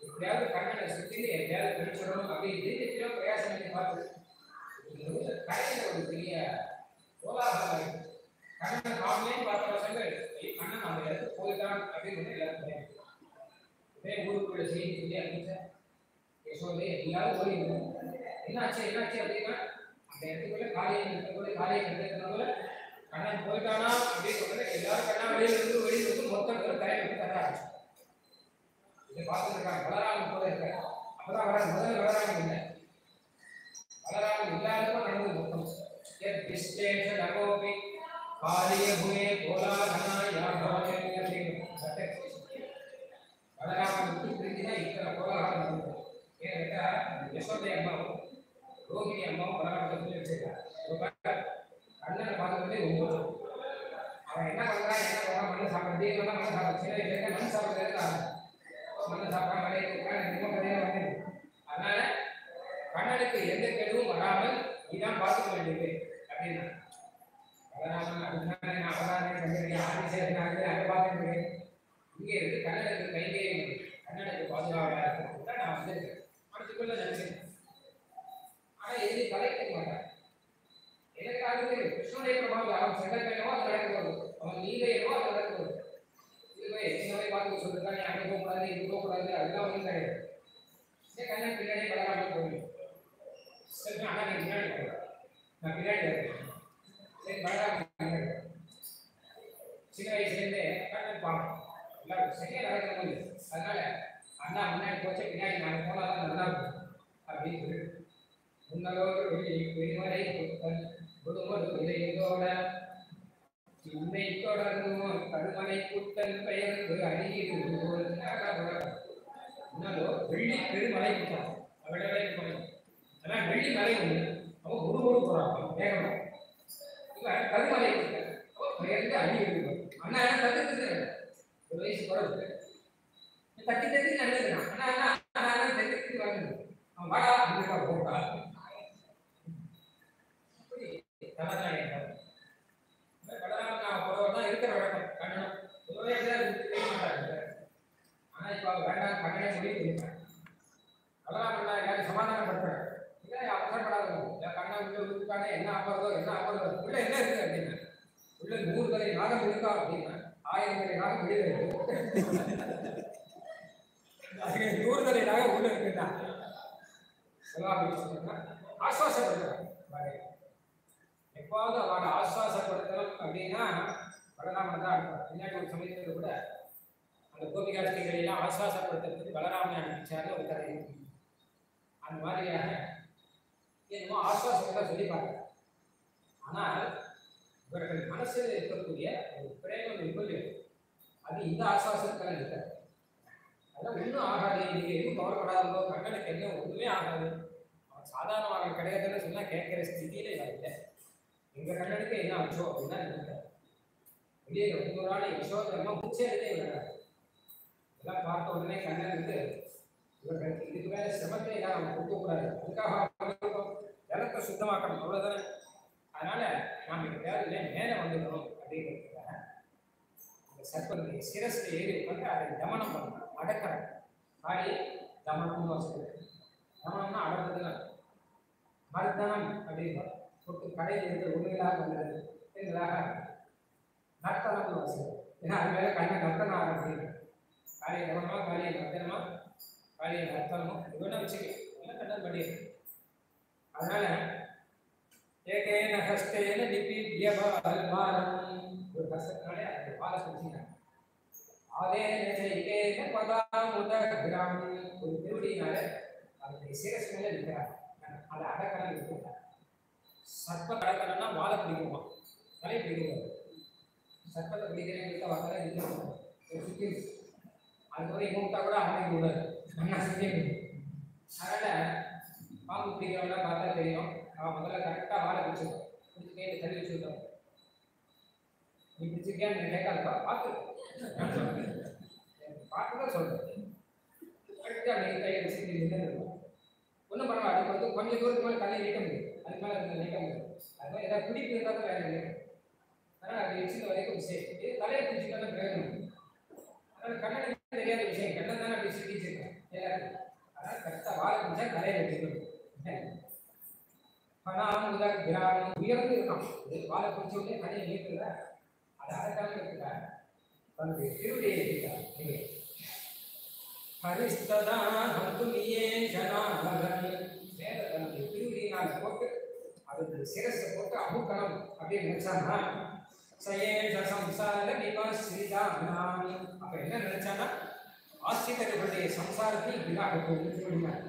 எப்படியாவது கண்ணனை சுத்தின்னு எப்படியாவது கழிச்சிடணும் அப்படின்னு எப்படியோ பிரயாசம் பண்ணி பார்த்து கடையில ஒரு பெரிய கோலாகலம் இருக்கு கண்ணன் காமியே பார்த்த கண்ணன் அந்த இடத்துக்கு போயிட்டான் அப்படின்னு எல்லாரும் ஊருக்குள்ள செய்தி சொல்லி அனுப்பிச்சேன் யசோதே எல்லாரும் ஓடி என்னாச்சு என்னாச்சு அப்படின்னா அந்த இடத்துக்குள்ள காலையை நிறுத்தக்குள்ள காலையை நிறுத்தினதுல கண்ணன் போயிட்டானா அப்படின்னு சொல்றது எல்லாரும் கண்ணா வெளியில இருந்து வெளியில இருந்து மொத்தம் பேரும் கரையை விட்டு தர ஆரம்பிச்சு இதை பார்த்துருக்காங்க பலராமன் போல இருக்க. அப்பதான் வர முதல்ல பலராமன் இல்லை. பலராமன் எல்லாருக்கும் நடந்தது மொத்தம். எத் நகோபி காரிய புயே கோலாகனா யாகோனே அப்படின்னு சட்டை பலராமன் விட்டு பிரிஞ்சுதான் இத்தனை கோலாகலம் நடந்தது ஏன்னு கேட்டா யசோதை அம்மாவும் ரோகிணி அம்மாவும் பலராமத்தை சொல்லி வச்சிருக்காங்க அண்ணன் பார்க்கறதே ஒன்பது அவன் என்ன பண்றான் என்ன பண்றான் மண்ணு சாப்பிட்றது தீவிரமா மண்ணு சாப்பிட சின்ன வயசுல மண்ணு சாப்பிட்றது மண்ணு சாப்பிடா மழை இருக்கான் இன்னும் கதையா வந்து அதனால கண்ணனுக்கு எந்த கெடுவும் வராமல் நீதான் பார்த்துக்க வேண்டியது அப்படின்னா இங்க இருக்கு கண்ணனுக்கு கைகே கண்ணனுக்கு பாதுகாவலாக இருக்கிறது நான் வந்து மனசுக்குள்ள நினைச்சேன் ஆனா எதுவும் தலைக்க மாட்டேன் எனக்கு கிருஷ்ணனுடைய பிரபாவம் அவன் செங்கல்பேனோ அது நடக்கிறது அவன் நீலையோ அது நடக்கிறது இதுவே சின்னவை பார்த்து அங்கே போகக்கூடாது போகக்கூடாது அதெல்லாம் கிடையாது. போகணும் சரி நீ நான் பின்னாடி இருக்கேன் சரி பலராமன் சின்ன வயசுலேருந்தே கண்ணன் பார்க்கணும் எல்லாருக்கும் சரியாக நடக்கிற போது அதனால அண்ணா முன்னாடி போச்சு பின்னாடி நான் போனால் தான் நல்லா இருக்கும். அப்படின்னு சொல்லிட்டு முன்னலோடு வெளிவரை புத்தன் இதையோட சிந்தை தொடர்ந்தும் கருமனை குத்தல் பெயர்ந்து அடியிடுவோர் வெள்ளி பெருமலை குத்தம் அவளவே ஆனா வெள்ளி மலை ஒண்ணு. அவன் ஒரு ஒரு போறான் வேகமா. இவன் கருமலை குத்தல் அவன் பெயர்ந்து அடியிடுவோர் அண்ணா என்ன ஒரு வயசு குறைவு தட்டி தட்டி நடந்துக்கிறான் அண்ணா அண்ணா அண்ணா தட்டி தட்டி வாங்க அவன் வாடா அப்படிக்கா போட்டா. கண்ணா என்ன ஆகிறதோ என்ன ஆகிறதோ. உள்ள என்ன இருக்கு அப்படின்னா உள்ள நூறு தலை நாகம் இருக்கா அப்படின்னா ஆயிரம் தலை நாகம் வெளியில இருக்கு. அதுக்கு நூறு உள்ள இருக்குன்னா சொல்லலாம் அப்படின்னு சொன்னா ஆஸ்வாசப்படுத்துறாங்க எப்பாவது அவனை ஆஸ்வாசப்படுத்தணும் அப்படின்னா பலராமன் தான் அனுப்புறார் பின்னாடி ஒரு சமயத்தில் கூட அந்த கோபிகாஷ்டிகளை எல்லாம் ஆஸ்வாசப்படுத்துறதுக்கு பலராமன் அனுப்பிச்சாரு ஒரு கதை அந்த மாதிரியாக என்னமோ ஆஸ்வாசம் சொல்லிப்பாங்க. ஆனால் இவர்கள் மனசில் இருக்கக்கூடிய ஒரு பிரேமம் விபல்யம் அது இந்த ஆஸ்வாசத்துக்காக இருக்காது அதெல்லாம் ஒன்றும் ஆகாது. நீங்க எதுவும் கவலைப்படாதோ கண்ணனுக்கு என்ன ஒன்றுமே ஆகாது. அவன் சாதாரணமாக கிடையாதுன்னு சொன்னா கேட்கிற ஸ்திதியில இவன் இல்லை. எங்க கண்ணனுக்கு என்ன ஆச்சோ அப்படின்னா இல்லை. வெளியே ரொம்ப நாள் யசோதரமா முச்சேதே இல்லை எல்லாம் பார்த்த உடனே கண்ணன் வந்து இவர்களுக்கு இதுக்கு மேல சிரமத்தை நான் கொடுக்க கூடாது அதுக்காக ஜலத்தை சுத்தமாக்கணும். அவ்வளவுதானே? அதனால நாம் இந்த தேவையில்லை மேலே வந்துடணும் அப்படிங்கிறதுக்காக அந்த சர்ப்பனுடைய சிரஸ்ல ஏறி உட்காந்து அதை தமனம் பண்ணணும். அடக்கிறேன் காடி தமனம்னு வசதி தமனம்னா அடக்கிறதுல மர்தனம் அப்படின்னு தொட்டு கடையில் இருக்கிற உண்மைகளாக வந்தது எங்களாக நர்த்தனம் வசதி ஏன்னா அது மேலே கண்ணை நர்த்தனம் ஆரம்பிக்கிறேன் காளிய கவனமாக காளிய நர்த்தனமா காளிய நர்த்தனமும் இவனை வச்சுக்க. எல்லாம் கண்ணன் பண்ணிடு. அதனால ஏகேன ஹஸ்தேன நிபித்யபால்மானம் ஒரு ஹஸ்தத்தினாலே அந்த பாலை செஞ்சுக்கிறாங்க ஆதேன சைகேன பதாமுத ஒரு திருவடியினால அதனுடைய சிரஸ் மேல நிற்கிறார் அதை அடக்கலாம் இருக்கிறார் சர்ப்ப அடக்கணும்னா வாழை பிடிக்குமா தலை பிடிக்கும் சர்ப்பத்தை பிடிக்கிறேன் வாழை நிற்கணும் சுற்றி அதுக்கப்புறம் எங்க விட்டா கூட அமைக்க கூடாது அண்ணா செஞ்சே அதனால பாம்பு பிடிக்கிறவங்க பார்த்தா தெரியும். அவன் முதல்ல கரெக்டாக வாழை பிடிச்சிடும் பிடிச்சி கையில் தள்ளி வச்சுருக்கோம் நீ பிடிச்சிருக்கியான்னு நீ கேட்காதப்பா. பார்த்து பார்த்து தான் சொல்கிறேன் கரெக்டாக நீ கையை வச்சு நீ ஒன்றும் பரவாயில்ல அதுக்கு வந்து கொஞ்சம் தூரத்துக்கு மேலே தலையை நிற்க முடியும் அதுக்கு மேலே அதை நிற்க முடியும் அது மாதிரி ஏதாவது பிடிப்பு இருந்தால் தான் வேலை இல்லை ஆனால் அது வச்சுக்க வரைக்கும் சேஃப் இது தலையை பிடிச்சிக்கிட்டா பிரயோஜனம் அதனால் கண்ணனுக்கு தெரியாத விஷயம் கண்ணன் தானே அப்படி சிக்கிச்சிருக்கேன் எல்லாருக்கும் அதனால் கரெக்டாக வாழை பிடிச்சா தலையை வச்சுக்கணும் பணம் முதல் கிராமம் உயர்ந்து இருக்கான் இது வாழை பிடிச்ச உடனே தனியை நீட்டுல அது அடக்காம இருக்கிறார் இருக்கிறார் ஹரிஸ்ததா ஹந்துமியே ஜனாபகன் மேல தன்னுடைய திருடியினால் போட்டு அதுக்கு சிரஸை போட்டு அமுக்கணும் அப்படின்னு நினைச்சானா சயேஷ சம்சார நிவாசிதானாமி அப்ப என்ன நினைச்சானா ஆசிரியர்களுடைய சம்சாரத்தை இப்படிதான் சொல்லினார்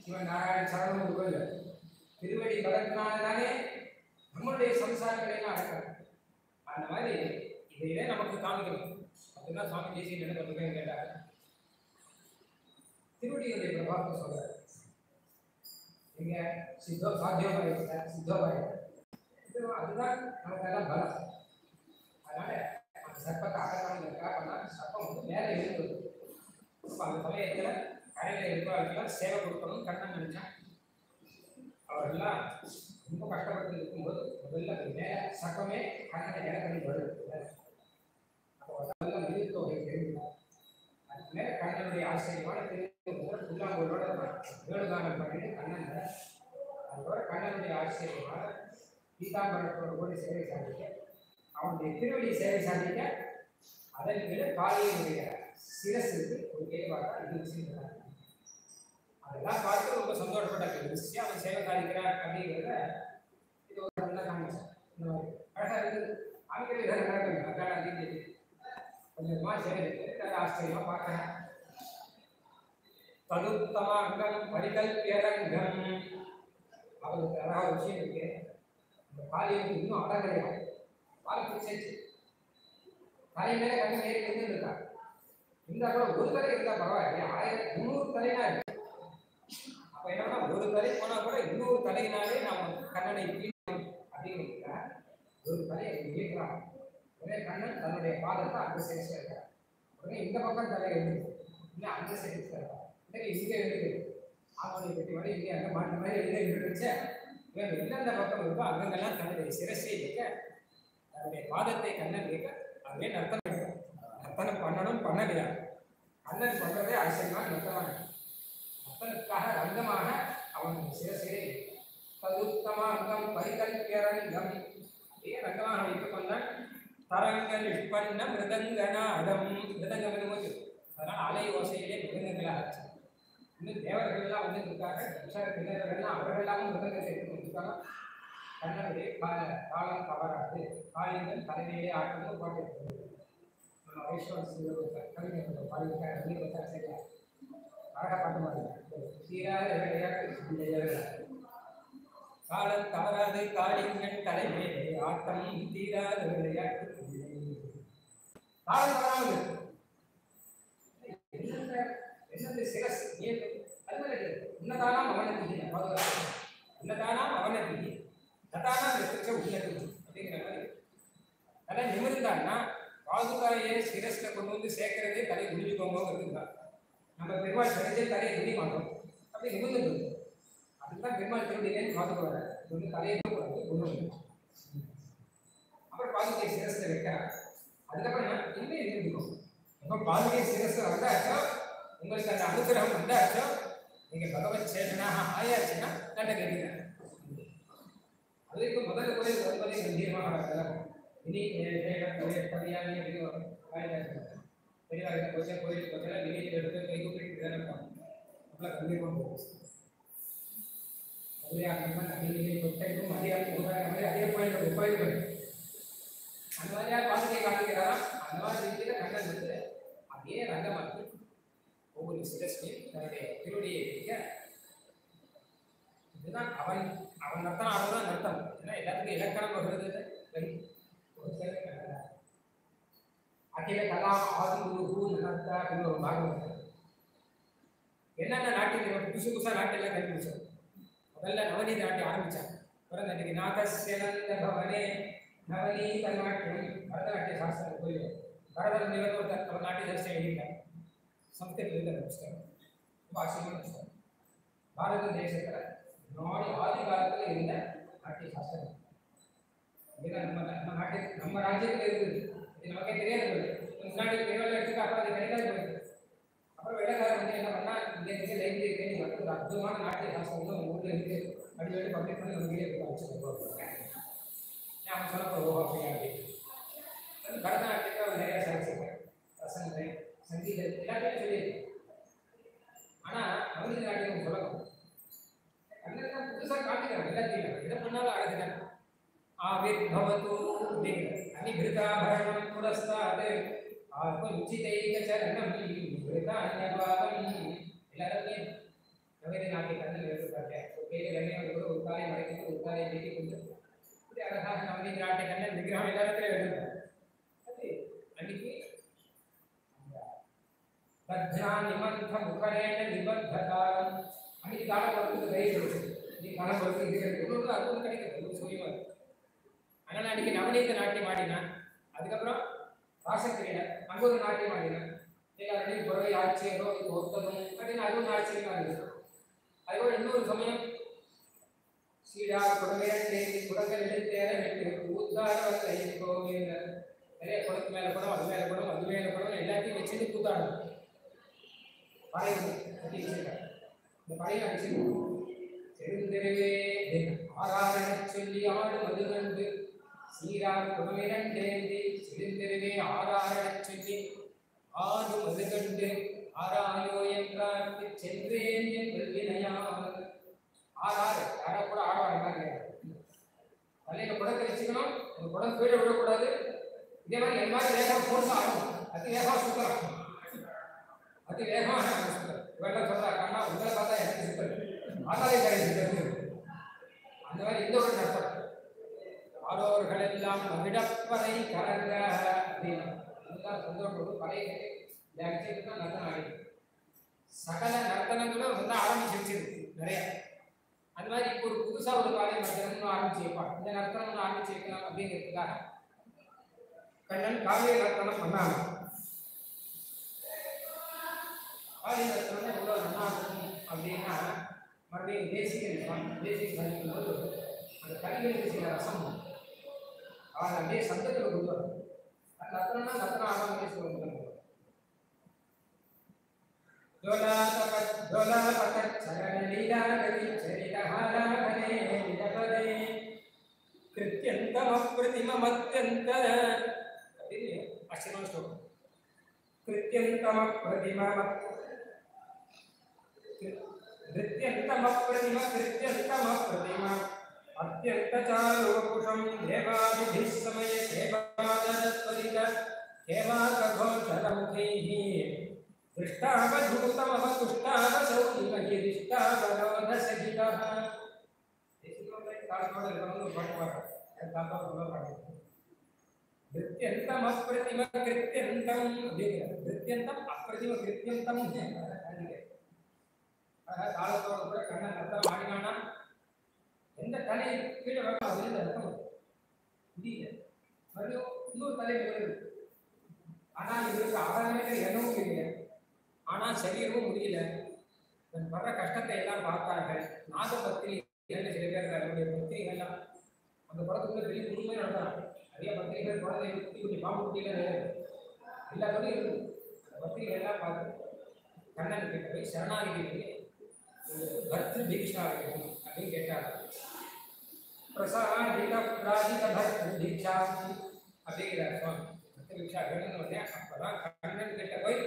சிவன் நாராயண சரணம் கோயில் திருவடி கடத்தினால்தானே நம்மளுடைய சம்சாரங்களை எல்லாம் அடக்கிறார் அந்த மாதிரி இதையே நமக்கு காமிக்கணும். அதுதான் சுவாமி தேசிய என்ன பண்ணுங்க கேட்டார் திருவடியுடைய பிரபாவத்தை சொல்ற நீங்க சித்தோ சாத்தியமாக சித்தமாக அதுதான் நமக்கு எல்லாம் பலம். அதனால அந்த சர்ப்பத்தை அடக்காமல் இருக்கா? பண்ணா சர்ப்பம் வந்து மேலே இருக்குது அந்த சமயத்துல கரையில் இருக்கிறவர்கள்லாம் சேவை கொடுக்கணும் கண்ணன் நினைச்சான். அவரெல்லாம் ரொம்ப கஷ்டப்பட்டு இருக்கும்போது முதல்ல அது மேலே சட்டமே கண்ணனை இறக்கி வருது அப்போ அதெல்லாம் உயிர் தொகை தெரிஞ்சுக்கலாம் அதுக்கு மேலே கண்ணனுடைய ஆச்சரியமான தெரிஞ்சு புல்லாங்கோலோட வேணுகானம் கண்ணன் அதோட கண்ணனுடைய ஆச்சரியமான பீதாம்பரத்தோட கூட சேவை சாதிக்க அவனுடைய திருவடி சேவை சாதிக்க அதன் மேலே காளியினுடைய சிரசுக்கு ஒரு கேள்வாக இது வச்சிருக்கிறார் அதெல்லாம் பார்த்து ரொம்ப சந்தோஷப்பட்டாங்க ருசியாக அவன் சேவை சாதிக்கிறான் அப்படிங்கிறத இது ஒரு நல்ல அழகா இருக்குது ஆங்கில இதை நடக்குது அதான் அதிகம் கொஞ்சம் கொஞ்சமா சேவை இருக்கு அதை ஆச்சரியமா பார்க்கறேன். ததுத்தமாங்கம் பரிகல்பியரங்கம். அவருக்கு அழகாக விஷயம் இருக்கு. இந்த காளியத்துக்கு இன்னும் அழகடையா பால் சேர்த்து தலை மேல கண்ணு ஏறி நின்று இருக்கா? இந்த கூட ஒரு தலை இருந்தா பரவாயில்ல ஆயிரத்தி முந்நூறு தலைனா இருக்கு அப்ப என்னன்னா ஒரு தலை போனா கூட இன்னொரு தலைனாலே நாம கண்ணனை வீழ்த்தணும் அப்படிங்கிறதுக்கா ஒரு தலையை வீழ்கிறான் உடனே கண்ணன் தன்னுடைய பாதத்தை அந்த சைடு இருக்கிறார் உடனே இந்த பக்கம் தலை எழுது இல்ல அந்த சைடு சேர்க்கிறார் இல்லை இங்க எழுது அவனை பற்றி மாதிரி இங்கே அங்கே மாட்டு மாதிரி எழுத இருந்துச்சு இவங்க எந்தெந்த பக்கம் இருக்கோ அங்கெல்லாம் தன்னுடைய சிரசை வைக்க தன்னுடைய பாதத்தை கண்ணன் வைக்க அதுவே நர்த்தனம் நர்த்தனம் பண்ணணும் பண்ணவில்லை கண்ணன் பண்றதே ஆச்சரியமாக நர்த்தமாக நர்த்தனுக்காக ரங்கமாக அவன் சிரசிலே ததுத்தம அங்கம் பரிகல்பியரங்கம் அப்படியே ரங்கமாக வைத்துக் கொண்டான். தரங்க நிஷ்பன்ன மிருதங்கநாதம். மிருதங்கம் என்னும்போது அதனால் அலை ஓசையிலே மிருதங்கங்களாக ஆச்சு. இன்னும் தேவர்கள்லாம் வந்து இருக்காங்க. அக்ஷர அவர்களாகவும் அவர்கள் எல்லாமும் மிருதங்கத்தை எடுத்து வந்துருக்காங்க கண்ணனுடைய கால காலம் தவறாது காலிங்கள் தலைமையிலே ஆட்டமும் போட்டு நம்ம வைஷ்ணவ சிறுவர் கவிஞர்கள் பாடியிருக்காங்க நீங்க வச்சா செய்யலாம் அழகாக பாட்டு பாடுங்க சீராக விளையாட்டு காலம் தவறாது காளிங்கன் தலைமையிலே ஆட்டம் தீராத விளையாட்டு காலம் தவறாமல் என்னது? சிரஸ்? ஏன் அது அவனதி பாதுகாப்பு அவனதி ததானா அப்படிங்கிற மாதிரி. தலை நிமிர்ந்தான்னா பாதுகாயை சிரஸ்ல கொண்டு வந்து சேர்க்கறதே தலை குடிஞ்சுக்கோங்க இருந்தான் நம்ம பெருமாள் சிறந்தே தலையை குடி மாட்டோம் அப்படி நிமிர்ந்து அதுதான் பெருமாள் திருடினேன்னு பார்த்துட்டு வந்து தலையை கொண்டு வந்து அப்புறம் பாதுகை சிரஸ்ல அதுக்கப்புறம் என்ன இன்னும் எழுதிக்கணும் எப்போ பாதுகை சிரஸ்ல வந்தாச்சோ உங்களுக்கு அந்த அனுகிரகம் வந்தாச்சோ நீங்க பகவத் சேஷனாக ஆயாச்சுன்னா நல்ல கேட்கிறேன் அதுக்கு முதல்ல கோயில் ஒன்பதை கம்பீரமாக வளர்க்கலாம் இனி பதியானி அப்படின்னு கொஞ்சம் கோயில் கொஞ்சம் வெளியில் எடுத்து கை கூப்பிட்டு தானே இருப்பாங்க அவ்வளோ கம்பீரமாக போகும் அதுலேயே அந்த மாதிரி தொட்டைக்கும் அதிகாரம் போகிறாங்க மாதிரி அதே கோயில் கோயில் அந்த மாதிரியா பாதுகை காட்டுகிறாராம் அந்த மாதிரி இருக்கிற கண்ணன் வந்து அப்படியே ரங்கமாக்கி ஒவ்வொரு சிரஸ்லையும் தன்னுடைய திருவடியை வைக்க இதுதான் அவன். அவன் நர்த்தனம் ஆடுறதான் நர்த்தம் ஏன்னா எல்லாத்துக்கும் இலக்கணம் வகுறது அகில கலாம் ஆதி குரு நர்த்தா அப்படின்னு ஒரு பாகம் என்னென்ன நாட்டில் புதுசு புதுசாக நாட்டெல்லாம் கண்டுபிடிச்சோம் முதல்ல நவநீத நாட்டியம் ஆரம்பிச்சாங்க பிறகு அன்றைக்கு நாகசியனந்த பவனே நவநீத நாட்டியம் பரதநாட்டிய சாஸ்திரம் கோயில் பரதன் நிகழ்வு ஒருத்தர் அவர் நாட்டிய தரிசனம் எழுதிட்டார் சம்ஸ்கிருத எழுத புஸ்தகம். ரொம்ப ஆச்சரியமான புஸ்தகம். பாரத தேசத்துல நாடு ஆதி காலத்துல இருந்த நாட்டிய சாஸ்திரம் இதுதான் நம்ம நம்ம நாட்டு நம்ம ராஜ்யத்துல இருக்குது. இது நமக்கே தெரியாது முன்னாடி பெரியவர்கள் எடுத்துட்டு அப்புறம் அது கிடைக்காது போயிடுது அப்புறம் வெள்ளக்காரர் வந்து என்ன பண்ணா இந்த இருக்க லைப்ரரி தேடி வந்து அற்புதமான நாட்டிய சாஸ்திரம் வந்து உங்கள் ஊரில் இருக்கு. அப்படி பப்ளிக் பண்ணி நம்ம வச்சுருக்கோம். அவன் சொல்ல ஓ அப்படியா அப்படின்னு பரதநாட்டியத்தை அவர் நிறைய சாதிச்சிருக்காரு ரசனை சங்கீதம் எல்லாத்தையும் சொல்லியிருக்கு ஆனா நவநீத நாட்டியம் சொல்லணும் கண்ணன் புதுசா காட்டுகிறான் எல்லாத்தையும் எதை பண்ணாலும் அழகுதான் ஆவிர்பவத்து அப்படிங்கிற அனிபிருதாபரணம் புரஸ்தாத் ஆத்மோச்சிதைக சரணம் விருதான்யபாதம் எல்லாருமே நவீன நாட்டை கண்ணன் எழுதுறாங்க பேரு ரம்யா கூட ஒரு காலை மறைத்து ஒரு காலை நீட்டி கொண்டு இப்படி அழகாக நவீன நாட்டை கண்ணன் விக்கிரகம் எல்லாத்திலும் எழுதுறாங்க அது அன்னைக்கு பத்ரா நிமந்த முகரேன நிபத்ததாரம் அன்னைக்கு காலம் பொறுத்து கையில் இருக்கு இன்னைக்கு காலம் பொறுத்து இது இருக்கு இன்னொரு அற்புதம் கிடைக்கிறது ஒரு சுயமா இருக்கு அதனால அன்னைக்கு நவநீத நாட்டியம் ஆடினான் அதுக்கப்புறம் ராசக்கிரீடர் அங்க ஒரு நாட்டியம் ஆடினான் எல்லாருடையும் புறவை ஆட்சியரோ இது ஒத்ததும் அப்படின்னு அதுவும் ஆச்சரியமா இருந்தது அதுபோல இன்னொரு சமயம் சீடா குடவேரே குடங்கள் தேர வெட்டு கூத்தாட வந்த கோவில் நிறைய குடத்து மேல படம் அது மேல படம் அது மேல படம் எல்லாத்தையும் வச்சுட்டு கூத்தாடும் படை கட்டி வச்சிருக்காங்க. இந்த படையை அடிச்சு செருந்தெருவே ஆறாரண சொல்லி ஆடு மது கண்டு சீரார் தேர்ந்து செருந்தெருவே ஆராதனை சொல்லி ஆடு மது கண்டு. ஆராயோ என்றார்க்கு சென்றேன் என் வினையாமல் ஆறாறு யாரா கூட ஆடுவாங்க தலையில குடத்தை வச்சுக்கணும் அந்த குடம் கீழே விடக்கூடாது. இதே மாதிரி என் மாதிரி வேகமாக போட்டு ஆடணும். அது வேகமாக சுத்தலாம் அதி வேகமாக சுத்தம் இவெல்லாம் சொல்றா கண்ணா உங்களை பார்த்தா எனக்கு சுத்தம் கடை சுத்தம் அந்த மாதிரி ஒரு நடத்தம் ஆடோர்கள் எல்லாம் மகிடப்பறை கலங்க அப்படின்னு சந்தோஷப்படும் பழைய இந்த தான் ஆடி. சகல நர்த்தனங்களும் வந்து ஆரம்பிச்சிருச்சு. நிறைய. அது மாதிரி இப்போ ஒரு புதுசா ஒரு காலையில் நர்த்தனம்னு ஆரம்பிச்சு வைப்பாங்க இந்த நர்த்தனம் ஆரம்பிச்சு வைக்கலாம் அப்படிங்கிறதுக்காக. கண்ணன் காவிய நர்த்தனம் பண்ணாங்க. காவிய நர்த்தனம் எவ்வளவு நல்லா இருக்கும் அப்படின்னா மறுபடியும் தேசிய தேசிய கல்விக்கும் போது அந்த கலிகளுக்கு சில ரசம். உண்டு. அப்படியே சந்தத்தில் கொண்டு வரும் அந்த நர்த்தனம்னா நர்த்தனம் ஆகாமலே சொல்லுவாங்க. कृत्यन्तमप्रतिममत्यन्त अष्टमं श्लोकं कृत्यन्तमप्रतिम कृत्यन्तमप्रतिम कृत्यन्तमप्रतिम अत्यन्तचारुपुषं देवादिभिः समये देवादत्परित देवाकघोषलमुखैः सेवादत्परित हेमाकघोषरमुखैः दृष्टावधूतमवतुष्टावसौरिमगिरिष्टावरोधसहितः कृत्यन्तम अप्रतिम कृत्यन्तम कृत्यन्तम अप्रतिम कृत्यन्तम தாளத்தோட கூட கண்ணை நர்த்தம் ஆடினானா எந்த தலை கீழே வரணும் அதுல இருந்து அர்த்தம் முடியல மறுபடியும் இன்னொரு தலை வருது ஆனா இவருக்கு அவரமே எண்ணவும் தெரியல ஆனால் சரீரமும் முடியல. இவன் படுற கஷ்டத்தை எல்லாம் பார்த்தார்கள். நாகபத்திரி இரண்டு சில பேர் அவருடைய பத்திரிகைகள்லாம் அந்த படத்துக்குள்ள பெரிய குடும்பமே நடந்தாங்க நிறைய பத்திரிகைகள் குழந்தை குட்டி குட்டி பாம்பு குட்டிகள் எல்லா கதையும் இருக்கும் அந்த பத்திரிகை எல்லாம் பார்த்து கண்ணன் கிட்ட போய் சரணாகி போய் பர்த்து தீட்சா வேணும் அப்படின்னு கேட்டாங்க. பிரசாதிக பிராதிக பர்த்து தீட்சா அப்படிங்கிறார் சுவாமி. பர்த்து தீட்சா வேணும்னு உடனே அப்பதான் கண்ணன் கிட்ட போய்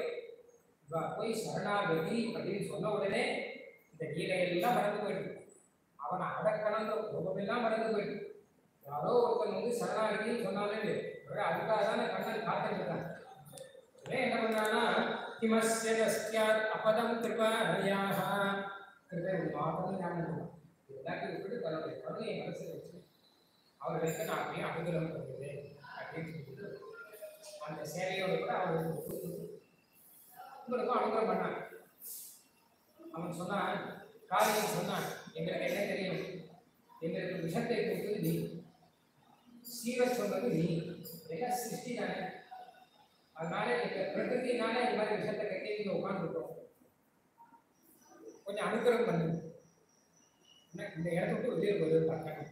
வா போய் சரணாகதி அப்படின்னு சொன்ன உடனே இந்த கீதையெல்லாம் மறந்து போயிடுது. அவன் அடக்கணந்த கோபமெல்லாம் மறந்து போயிடுது. யாரோ ஒருத்தன் வந்து சரணாகதின்னு சொன்னாலே உடனே அதுக்காக தானே கண்ணன் காத்துட்டு இருக்கான். என்ன பண்ணான்னா கிமஸ்ய தஸ்யாத் அபதம் கிருபாயாக கிருபை மாதம் ஞானம் எல்லாத்தையும் விட்டு தன்னுடைய குழந்தையை மனசில் வச்சு அவர்களுக்கு நான் அப்படியே அனுகிரகம் அப்படின்னு சொல்லிட்டு அந்த சேவையோடு கூட அவர்களுக்கு உங்களுக்கும் அனுகிரகம் பண்ணான் அவன் சொன்னான் காரியம் சொன்னான் எங்களுக்கு என்ன தெரியும்? எங்களுக்கு விஷத்தை கொடுத்தது நீ. சீர சொன்னது நீ. எல்லாம் சிருஷ்டி தானே? அதனால எங்க பிரகிருதினால இந்த மாதிரி விஷத்தை கட்டி நீங்க உட்காந்துருக்கோம் கொஞ்சம் அனுகிரகம் பண்ணு. இந்த இடத்த விட்டு வெளியே போய் பார்க்கணும்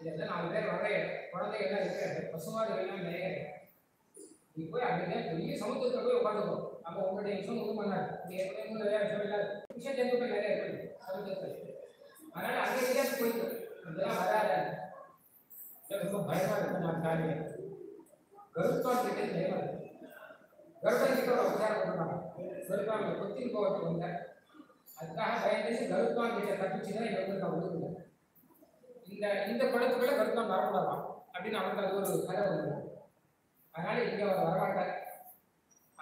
இதெல்லாம் நாலு பேர் வர குழந்தைகள்லாம் இருக்கிற பசுமாடுகள்லாம் நிறைய இருக்கு. நீ போய் அங்கே பெரிய சமுத்திரத்தில் போய் உட்காந்துக்கோ. அங்கே உங்களுடைய டென்ஷன் ஒன்றும் பண்ணாது நீ ஏற்கனவே நிறைய விஷயம் இல்லை விஷயம் தெரிஞ்சு போய் நிறைய இருக்கு தெரிஞ்சு அதனால அங்கே எங்கேயாவது போயிட்டு இதெல்லாம் வராத. ரொம்ப பயமா இருக்கு நான் காரியம் கருத்தான் கிட்ட பயமா இருக்கு கருடன் கிட்ட ஒரு உபச்சாரம் பண்ணுவாங்க கருத்தான் கொத்தின் போகிறதுக்கு வந்த அதுக்காக பயந்து கருத்தான் கிட்ட தப்பிச்சு தான் இங்க வந்து நான் ஒதுக்குவேன் இந்த இந்த படத்துக்குள்ள கருத்தான் வரக்கூடாதான் அப்படின்னு அவனுக்கு அது ஒரு கதை வந்து அதனால இங்க அவர் வரமாட்டார்.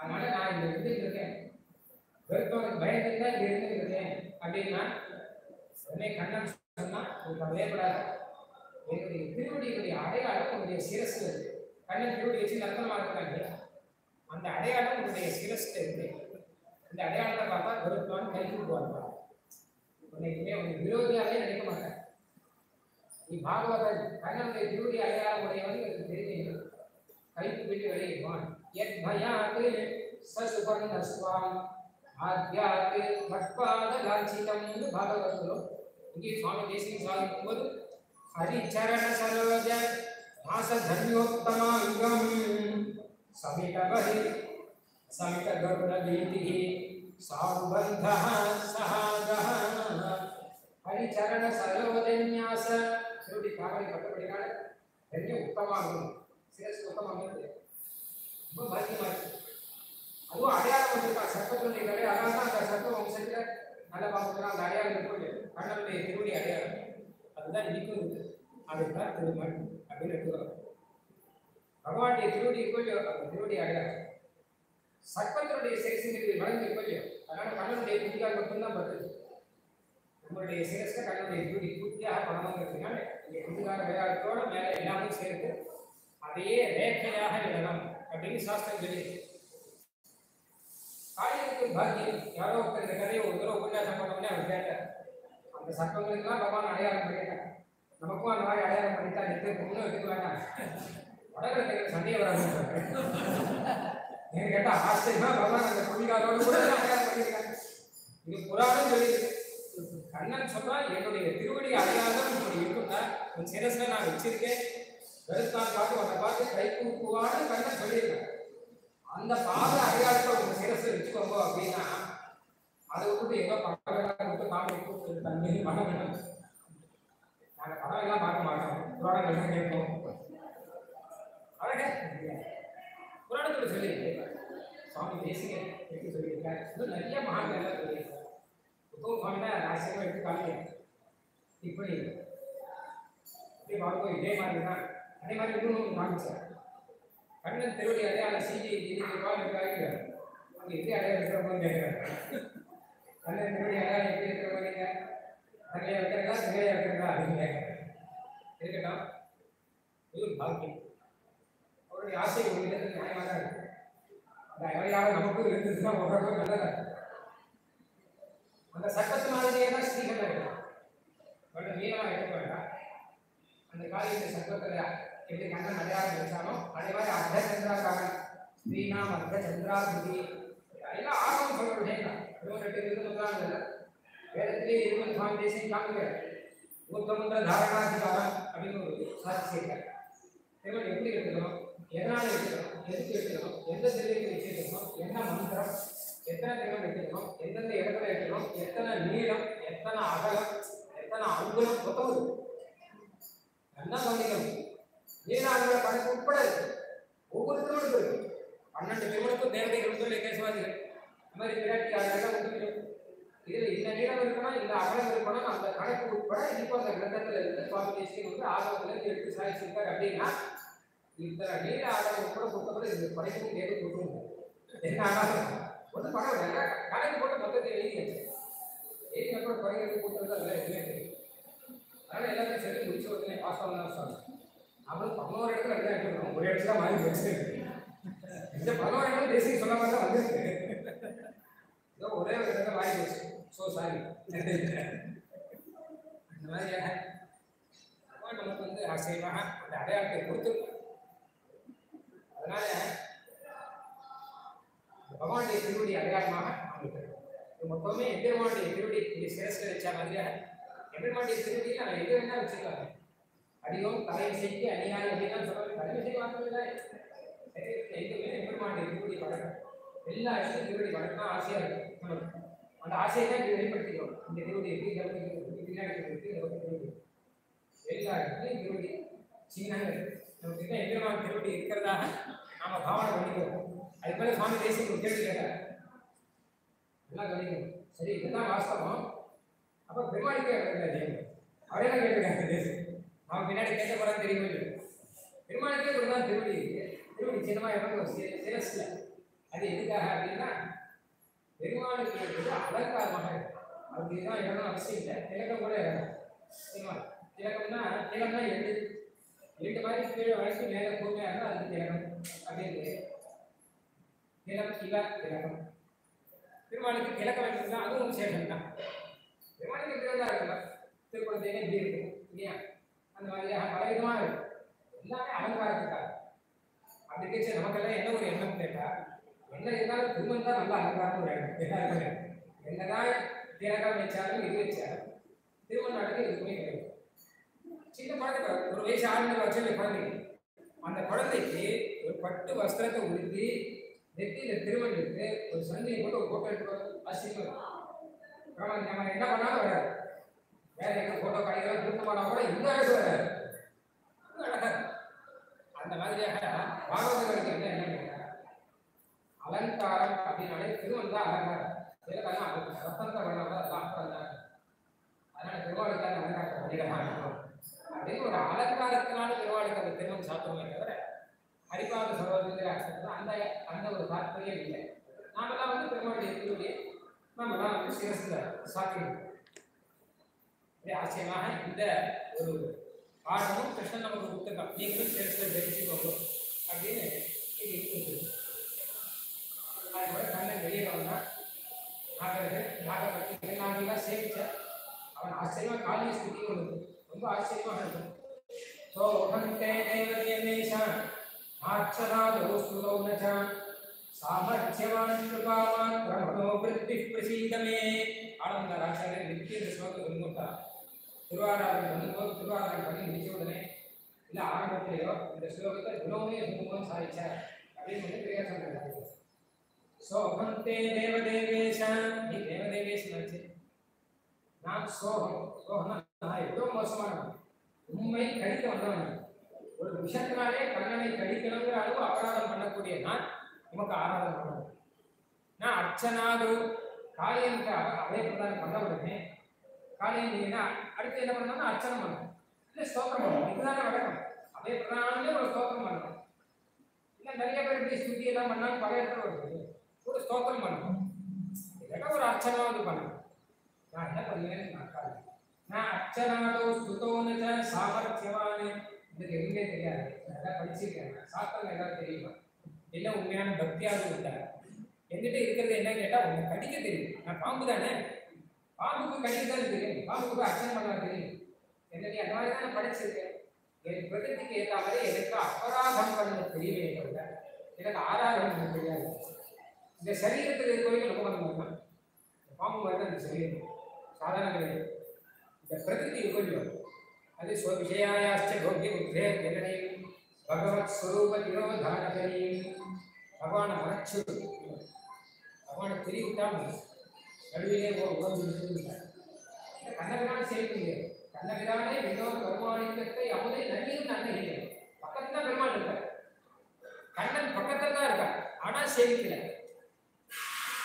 அதனால நான் இங்க இருந்துட்டு இருக்கேன். கருத்தவனுக்கு பயந்து தான் இங்க இருந்துட்டு இருக்கேன். அப்படின்னா உடனே கண்ணன் சொன்னா உங்களுக்கு கவலையப்படாத. என்னுடைய திருவடியுடைய அடையாளம் உங்களுடைய சிரஸ்ல இருக்கு கண்ணன் திருவடி வச்சு நர்த்தனமா இருக்காங்க அந்த அடையாளம் உங்களுடைய சிரஸ்ல இருக்கு. இந்த அடையாளத்தை பார்த்தா வெறுப்பான் கை கூட்டுவாங்க உன்னைக்குமே உன் விரோதியாலே நினைக்க மாட்டேன். நீ பாகவதன் கண்ணனுடைய திருவடி அடையாளம் உடையவன் எனக்கு தெரியும் கைக்கு விட்டு यद्भयात् ससुपन्नस्वाम् आद्यात् मत्पादलाञ्छितं भागवतो क्योंकि स्वामी देसिंग स्वामी बोल हरिचरण सरोज भास धन्योत्तमांगम समित बहि समित गरुड़ भीति साबंध सहागः हरिचरण सरोजन्यास ನೋಡಿ ಕಾಮರಿ ಪಕ್ಕ ಪಡಿಕಾಳೆ ಧನ್ಯ ಉತ್ತಮ ಅಂಗ ಶ್ರೇಷ್ಠ ಉತ್ತಮ ಅಂಗ ரொம்ப பயங்கரமா இருக்கு. அதுவும் அடையாளம் வச்சிருக்கா சர்ப்பத்துடைய கடை அதனால தான் அந்த சர்ப்ப வம்சத்துல நல்ல பாம்புலாம் அந்த அடையாளம் இருக்கு? கண்ணனுடைய திருவடி அடையாளம். அதுதான் இன்னைக்கும் இருக்கு அதுதான் திருமண் அப்படின்னு எடுத்துக்கிறோம் பகவானுடைய திருவடி இருக்கோ அந்த திருவடி அடையாளம். சர்ப்பத்தினுடைய சிரசிங்கிறது வளர்ந்து இருக்கோ அதனால கண்ணனுடைய திருவிழா மட்டும்தான் பத்துது நம்மளுடைய சிரஸ்ல கண்ணனுடைய திருவடி பூர்த்தியாக பணமாங்கிறதுனால இங்கே குதிகார விளையாட்டோட மேலே எல்லாமே சேர்த்து அதையே ரேகையாக எழுதலாம். அப்படின்னு சாஸ்திரம் சொல்லியிருக்கு காளியனுக்கு பாக்கியம். யாரோ ஒருத்தர் இந்த கதையை ஒரு தடவை உபன்யாசம் பண்ணோம்னே அவர் கேட்டார். அந்த சர்ப்பங்களுக்கெல்லாம் பகவான் அடையாளம் பண்ணிட்டார். நமக்கும் அந்த மாதிரி அடையாளம் பண்ணிட்டா எட்டு பொண்ணு எடுக்க வேண்டாம். உடனே சண்டையை வராது. ஏன்னு கேட்டால் ஆச்சரியமா பகவான் அந்த புள்ளிகாரோடு கூட அடையாளம் பண்ணியிருக்காங்க இது புராணம் சொல்லியிருக்கு. கண்ணன் சொன்னா என்னுடைய திருவடி அடையாளம் இப்படி இருக்குன்னா உன் சிரஸ்ல நான் வச்சிருக்கேன். வெறுத்தான் பார்த்து உன்னை பார்த்து கை கூப்புவான்னு கண்ணன் சொல்லியிருக்காங்க அந்த பாத அடையாளத்தை உங்க சிரஸ்ல வச்சுக்கோங்க அப்படின்னா அதை விட்டுட்டு எங்க படம் விட்டு காமெடி கூப்பிட்டு தண்ணி பணம் வேணும் நாங்க படம் எல்லாம் பார்க்க மாட்டோம். புராணங்கள் கேட்போம். புராணத்துல சொல்லி சுவாமி பேசுங்க எப்படி சொல்லியிருக்காரு. இன்னும் நிறைய மகான்கள் எல்லாம் சொல்லியிருக்காரு. உத்தம சுவாமினா ராசியமா எடுத்து காமிக்கிறேன் இப்படி இப்படி பார்க்கும் இதே மாதிரி தான் அதே மாதிரி இன்னும் காமிச்சார் கண்ணன் திருவடி அடையாள சிஜி இதுக்கு பால் இருக்காங்க அங்க எப்படி அடையாளம் இருக்கிறப்போ கேட்கிறாங்க கண்ணன் திருவடி அடையாளம் எப்படி இருக்கிற நீங்க தங்கையா வைக்கிறதா தங்கையா இருக்கிறதா அப்படின்னு கேட்கிறாங்க இருக்கட்டும். இது பாக்கியம் அவருடைய ஆசை உங்களுக்கு நியாயமாக தான் இருக்கு. அந்த அடையாளம் நமக்கும் இருந்துச்சுன்னா ஓரளவு நல்லதா? அந்த சட்டத்து மாதிரியே தான் ஸ்ரீகள் இருக்கும் பட் நீளமாக எடுக்க வேண்டாம் அந்த காரியத்தை சட்டத்தில் எப்படி கண்ணன் மலையாளம் வச்சானோ அதே மாதிரி அர்த்த சந்திராகாரன் ஸ்ரீநாம் அர்த்த சந்திராபுதி எல்லாம் ஆர்வம் சொல்ற விஷயம் தான் இருபத்தெட்டு இருபத்தொன்பதாம் இல்லை. வேதத்திலே இருவன் சுவாமி தேசியம் காமிக்கிறார் ஊத்தமுன்ற தாரணாதிகாரம் அப்படின்னு ஒரு சாட்சி செய்கிறார். திருமணம் எப்படி எடுக்கணும் எதனால எடுக்கணும் எதுக்கு எடுக்கணும் எந்த சிலைக்கு வச்சிருக்கணும்? என்ன மந்திரம்? எத்தனை தினம் வைக்கணும் எந்தெந்த இடத்துல வைக்கணும் எத்தனை நீளம்? எத்தனை அகலம்? எத்தனை அங்குலம்? மொத்தம் நல்லா கவனிக்கணும் நீராங்களை கணக்கு உட்பட இருக்கு. ஒவ்வொரு திருமணத்துக்கும் இருக்கு. பன்னெண்டு திருமணத்துக்கும் தேவதைகள் சொல்லி கேசுவாதிகள். இந்த மாதிரி விராட்டி அதெல்லாம் உண்டு இதில் இந்த நீளம் இருக்கணும் இந்த அகலம் இருக்கணும் அந்த கணக்கு உட்பட இப்போ அந்த கிரந்தத்தில் இருந்து சுவாமி தேசியம் வந்து ஆகமத்துல எடுத்து சாதிச்சிருக்காரு அப்படின்னா இத்தனை நீள அகலம் உட்பட புத்தகம் இது படைக்கும் தேவை கொடுக்கணும். என்ன ஆனாலும் ஒன்றும் பரவாயில்ல கணக்கு போட்டு மொத்தத்தை எழுதி எழுதி அப்புறம் குறைகிறது கொடுத்தது அதெல்லாம் எதுவுமே தெரியும் அதனால எல்லாத்தையும் சரி முடிச்சு உடனே பாஸ் பண்ணலாம் சொன்னேன். அப்புறம் பதினோரு இடத்துல அப்படிதான் ஆகிட்டு ஒரு இடத்துல மாறி போச்சு. இந்த பதினோரு இடத்துல பேசி சொன்ன மாதிரி தான் வந்திருக்கு. ஏதோ ஒரே ஒரு இடத்துல மாறி வச்சு ஸோ சாரி இந்த மாதிரியான பகவான் நமக்கு வந்து ஆசையமாக அந்த அடையாளத்தை கொடுத்துருக்கோம் அதனால பகவானுடைய திருவடி அடையாளமாக அமைக்கிறது மொத்தமே எம்பெருமானுடைய திருவடி இப்படி சிரஸ்ல மாதிரியாக எம்பெருமானுடைய திருவடியில் நான் எது வேணா வச்சுக்கலாம் அடியும் தலைவிசைக்கு அணியாய் அப்படின்னு சொல்றது தலைவிசை மாத்திரமில்லை எங்குமே எம்பெருமானுடைய திருவடி வளர்க்கும் எல்லா விஷயத்தையும் திருவடி வளர்க்கணும் ஆசையா இருக்கும். நமக்கு அந்த ஆசையை தான் இப்படி வெளிப்படுத்திக்கிறோம். இந்த திருவடி எப்படி கவனிக்கிறது பின்னாடி இருக்கு நமக்கு திருவடி எல்லா இடத்துலையும் திருவடி சின்னங்க இருக்கு. நமக்கு என்ன எம்பெருமான் திருவடி இருக்கிறதாக நாம பாவனை பண்ணிக்கிறோம். அது மேல சுவாமி தேசியம் ஒரு கேள்வி கேட்டார். எல்லாம் கவனிக்கணும் சரி இதுதான் வாஸ்தவம். அப்ப பெருமாளுக்கே இல்லை அவரே தான் கேட்டிருக்காங்க தேசியம் அவன் பின்னாடி கேட்ட போறான்னு தெரியவே இல்லை பெருமாளுக்கே ஒரு தான் திருவடி இருக்கு திருவடி சின்னமா இறங்க ஒரு சிரஸ்ல. அது எதுக்காக அப்படின்னா பெருமாளுக்கு இருக்கிறது அலங்காரமாக இருக்கு அப்படிதான் இடம் அவசியம் இல்லை. திலகம் கூட இடணும் சரிங்களா திலகம்னா திலகம்னா எண்டு எண்டு மாதிரி கீழே வரைக்கும் மேலே பூமியாக இருந்தால் அது திலகம் அப்படின்னு திலம் இல திலகம். பெருமாளுக்கு திலகம் வைக்கிறதுனா அதுவும் விசேஷம் தான். பெருமாளுக்கு திருவிழா இருக்கலாம் திருக்குழந்தைங்க இப்படி இருக்கும் இல்லையா? அந்த மாதிரியாக பல விதமாக இருக்கு. எல்லாமே அலங்காரத்துக்காக. அப்படி கேச்சு நமக்கெல்லாம் என்ன ஒரு எண்ணம் கேட்டா என்ன இருந்தாலும் திருமணம் தான் நல்லா அலங்காரம் ஒரு எண்ணம். எல்லாருக்குமே. என்னதான் திலகம் வச்சாலும் இது வச்சாலும் திருமண நாட்டுக்கு எதுவுமே கிடையாது. சின்ன குழந்தை ஒரு வயசு ஆறு வச்சு குழந்தைக்கு அந்த குழந்தைக்கு ஒரு பட்டு வஸ்திரத்தை உடுத்தி நெத்தியில திருமணத்துக்கு ஒரு சந்தையை போட்டு ஒரு போட்டோ எடுத்து அசிங்கம் நம்ம என்ன பண்ணாலும் வராது. வேற எங்க போட்டோ கடைகளை திரும்ப போனா கூட இன்னும் அழகு அந்த மாதிரியாக பாகவதர்களுக்கு என்ன என்ன அலங்காரம் அப்படின்னாலே திருவன் தான் அலங்காரம். இதெல்லாம் ரத்தந்த வர்ணம் அதெல்லாம் அப்புறம் தான். அதனால திருவாளுக்கு அந்த அலங்காரத்தை அதிகமாக இருக்கும் அப்படின்னு ஒரு அலங்காரத்தினால திருவாளுக்கு அந்த திருமணம் சாப்பிடுமே தவிர ஹரிபாத சகோதரங்கிற அந்த அந்த ஒரு தாற்பயம் இல்லை. நாமெல்லாம் வந்து பெருமாளுடைய திருவடியை நாமெல்லாம் வந்து சிரசில் சாப்பிடுவோம் ஆச்சரியமாக இந்த ஒரு பாடமும் கிருஷ்ணன் நமக்கு கொடுத்துருக்கான் நீங்களும் சிரசில் தெரிஞ்சுக்கோங்க அப்படின்னு இது இருக்குது அது கூட கண்ணன் வெளியே வந்தான் நாகர்கள் நாகப்பட்டி திருநாகெல்லாம் சேவிச்சேன் அவன் ஆச்சரியமா காலிய ஸ்துதி ஒன்று ரொம்ப ஆச்சரியமாக இருக்கும் சோகந்தே தேவதேவேஷான் ஆச்சராதோஸ்துதோ நச்சான் சாமர்த்தியவான் கிருபாவான் பிரமணோ விருத்தி பிரசீதமே ஆனந்த ராஜாவே நித்திய இந்த ஸ்லோகம் சொல்லிக்கொண்டா திருவாராதனை பண்ணும்போது திருவாராதனை பண்ணி முடிச்ச உடனே இல்லை ஆரம்பத்திலேயோ இந்த ஸ்லோகத்தை குணமே குணமும் சாதிச்சார் அப்படின்னு சொல்லி பெரியார் சொல்றாரு. சோகந்தே தேவதேவேஷ நீ தேவதேவேஷ் நினைச்சு நான் சோகம். சோகம்னா நான் எவ்வளோ மோசமானவன் உண்மை கடிக்க வந்தவன் ஒரு விஷத்தினாலே கண்ணனை கடிக்கணுங்கிற அளவு அபராதம் பண்ணக்கூடிய நான் உமக்கு ஆராதனை பண்ணணும். நான் அர்ச்சனாது. காளியனுக்கு அவ- பிரதானம் பண்ண உடனே காளியன் நீங்கன்னா அடுத்து என்ன பண்ணணும்னா அர்ச்சனை பண்ணணும். இல்லை ஸ்தோத்திரம் பண்ணணும். இதுதானே வழக்கம். அதே பிரதானமே ஒரு ஸ்தோத்திரம் பண்ணணும். இல்லை நிறைய பேர் இப்படி ஸ்துதி எல்லாம் பண்ணாலும் பல இடத்துல வருது. ஒரு ஸ்தோத்திரம் பண்ணணும். இல்லைன்னா ஒரு அர்ச்சனை வந்து பண்ணணும். நான் என்ன பண்ணுவேன்னு நான் காலை நான் அர்ச்சனாதோ ஸ்துதோன்னு சாமர்த்தியவானு இதுக்கு எதுவுமே தெரியாது. நல்லா படிச்சிருக்கேன். சாஸ்திரம் எல்லாம் தெரியுமா. என்ன உண்மையான பக்தியாவது உண்டா என்கிட்ட இருக்கிறது என்ன கேட்டால் உன்னை கடிக்க தெரியும். நான் பாம்பு தானே? பாம்புக்கு கடிக்க தான் தெரியும் பாம்புக்கு அர்ச்சனை பண்ண தெரியும் என்ன நீ அந்த மாதிரி தான் நான் படிச்சிருக்கேன் என் பிரகத்துக்கு ஏற்ற மாதிரி எனக்கு அபராதம் பண்ண தெரியவே இல்லை எனக்கு ஆராதனை பண்ண தெரியாது. இந்த சரீரத்தில் இருக்கிறவங்க ரொம்ப பண்ண தான் பாம்பு மாதிரி தான் இந்த சரீரம். சாதாரண கிடையாது இந்த பிரகிருதி இருக்கொள்ளும் அது ஸ்வ விஷயாயாச்ச போக்கிய புத்தே ஜனனையும் பகவத் ஸ்வரூப திரோதானகரையும் பகவானை மறைச்சு பகவானை தெரிவித்தாம நடுவிலே ஒரு உணர்வு சொல்லிட்டார் இந்த கண்ணபிரான் சேர்க்கீங்க கண்ணபிரானே வினோத பெருமானிக்கத்தை அமுதை நன்மையும் நன்மை இல்லை. பக்கத்துல தான் பெருமாள் இருக்கார். கண்ணன் பக்கத்துல தான் இருக்கார். ஆனா சேவிக்கல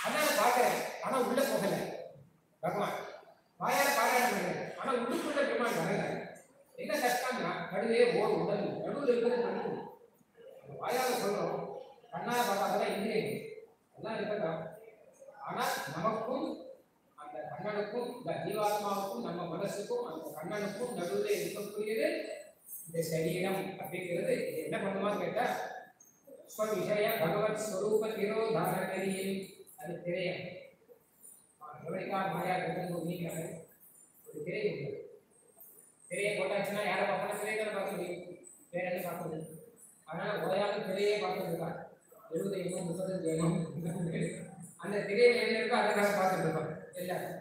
அதான் பார்க்கிறேன் ஆனா உள்ள போகல. பகவான் வாயால பாராயணம் பண்ணுறேன் ஆனா உள்ளுக்குள்ள பெருமாள் வரல. என்ன கஷ்டம்னா நடுவே ஓர் உடல். நடுவில் இருக்கிறது மண்ணு. வாயால சொல்றோம். கண்ணா பார்க்காதான் இந்திரியன் எல்லாம் இருக்கட்டும். ஆனா நமக்கும் அந்த கண்ணனுக்கும் இந்த ஜீவாத்மாவுக்கும் நம்ம மனசுக்கும் அந்த கண்ணனுக்கும் நடுவில் இருக்கக்கூடியது இந்த சரீரம் அப்படிங்கிறது. என்ன பண்ணுமா கேட்டா ஸ்வவிஷய பகவத் ஸ்வரூப திரோதாரணியில் அது திரையம் கவனிக்கா மாயா கட்டணும் நீங்கிறாங்க ஒரு திரை உண்டு. திரையை போட்டாச்சுன்னா யாரை பார்க்கணும்? திரையை தானே பார்க்க முடியும். வேற என்ன பார்க்க முடியும் அதனால ஓயாத திரையே பார்த்துட்டு இருக்கான் எழுபது எண்ணூறு முப்பத்தஞ்சு அந்த திரையில் என்ன இருக்கோ அதை தான் பார்த்துட்டு இருக்கோம். எல்லாரும்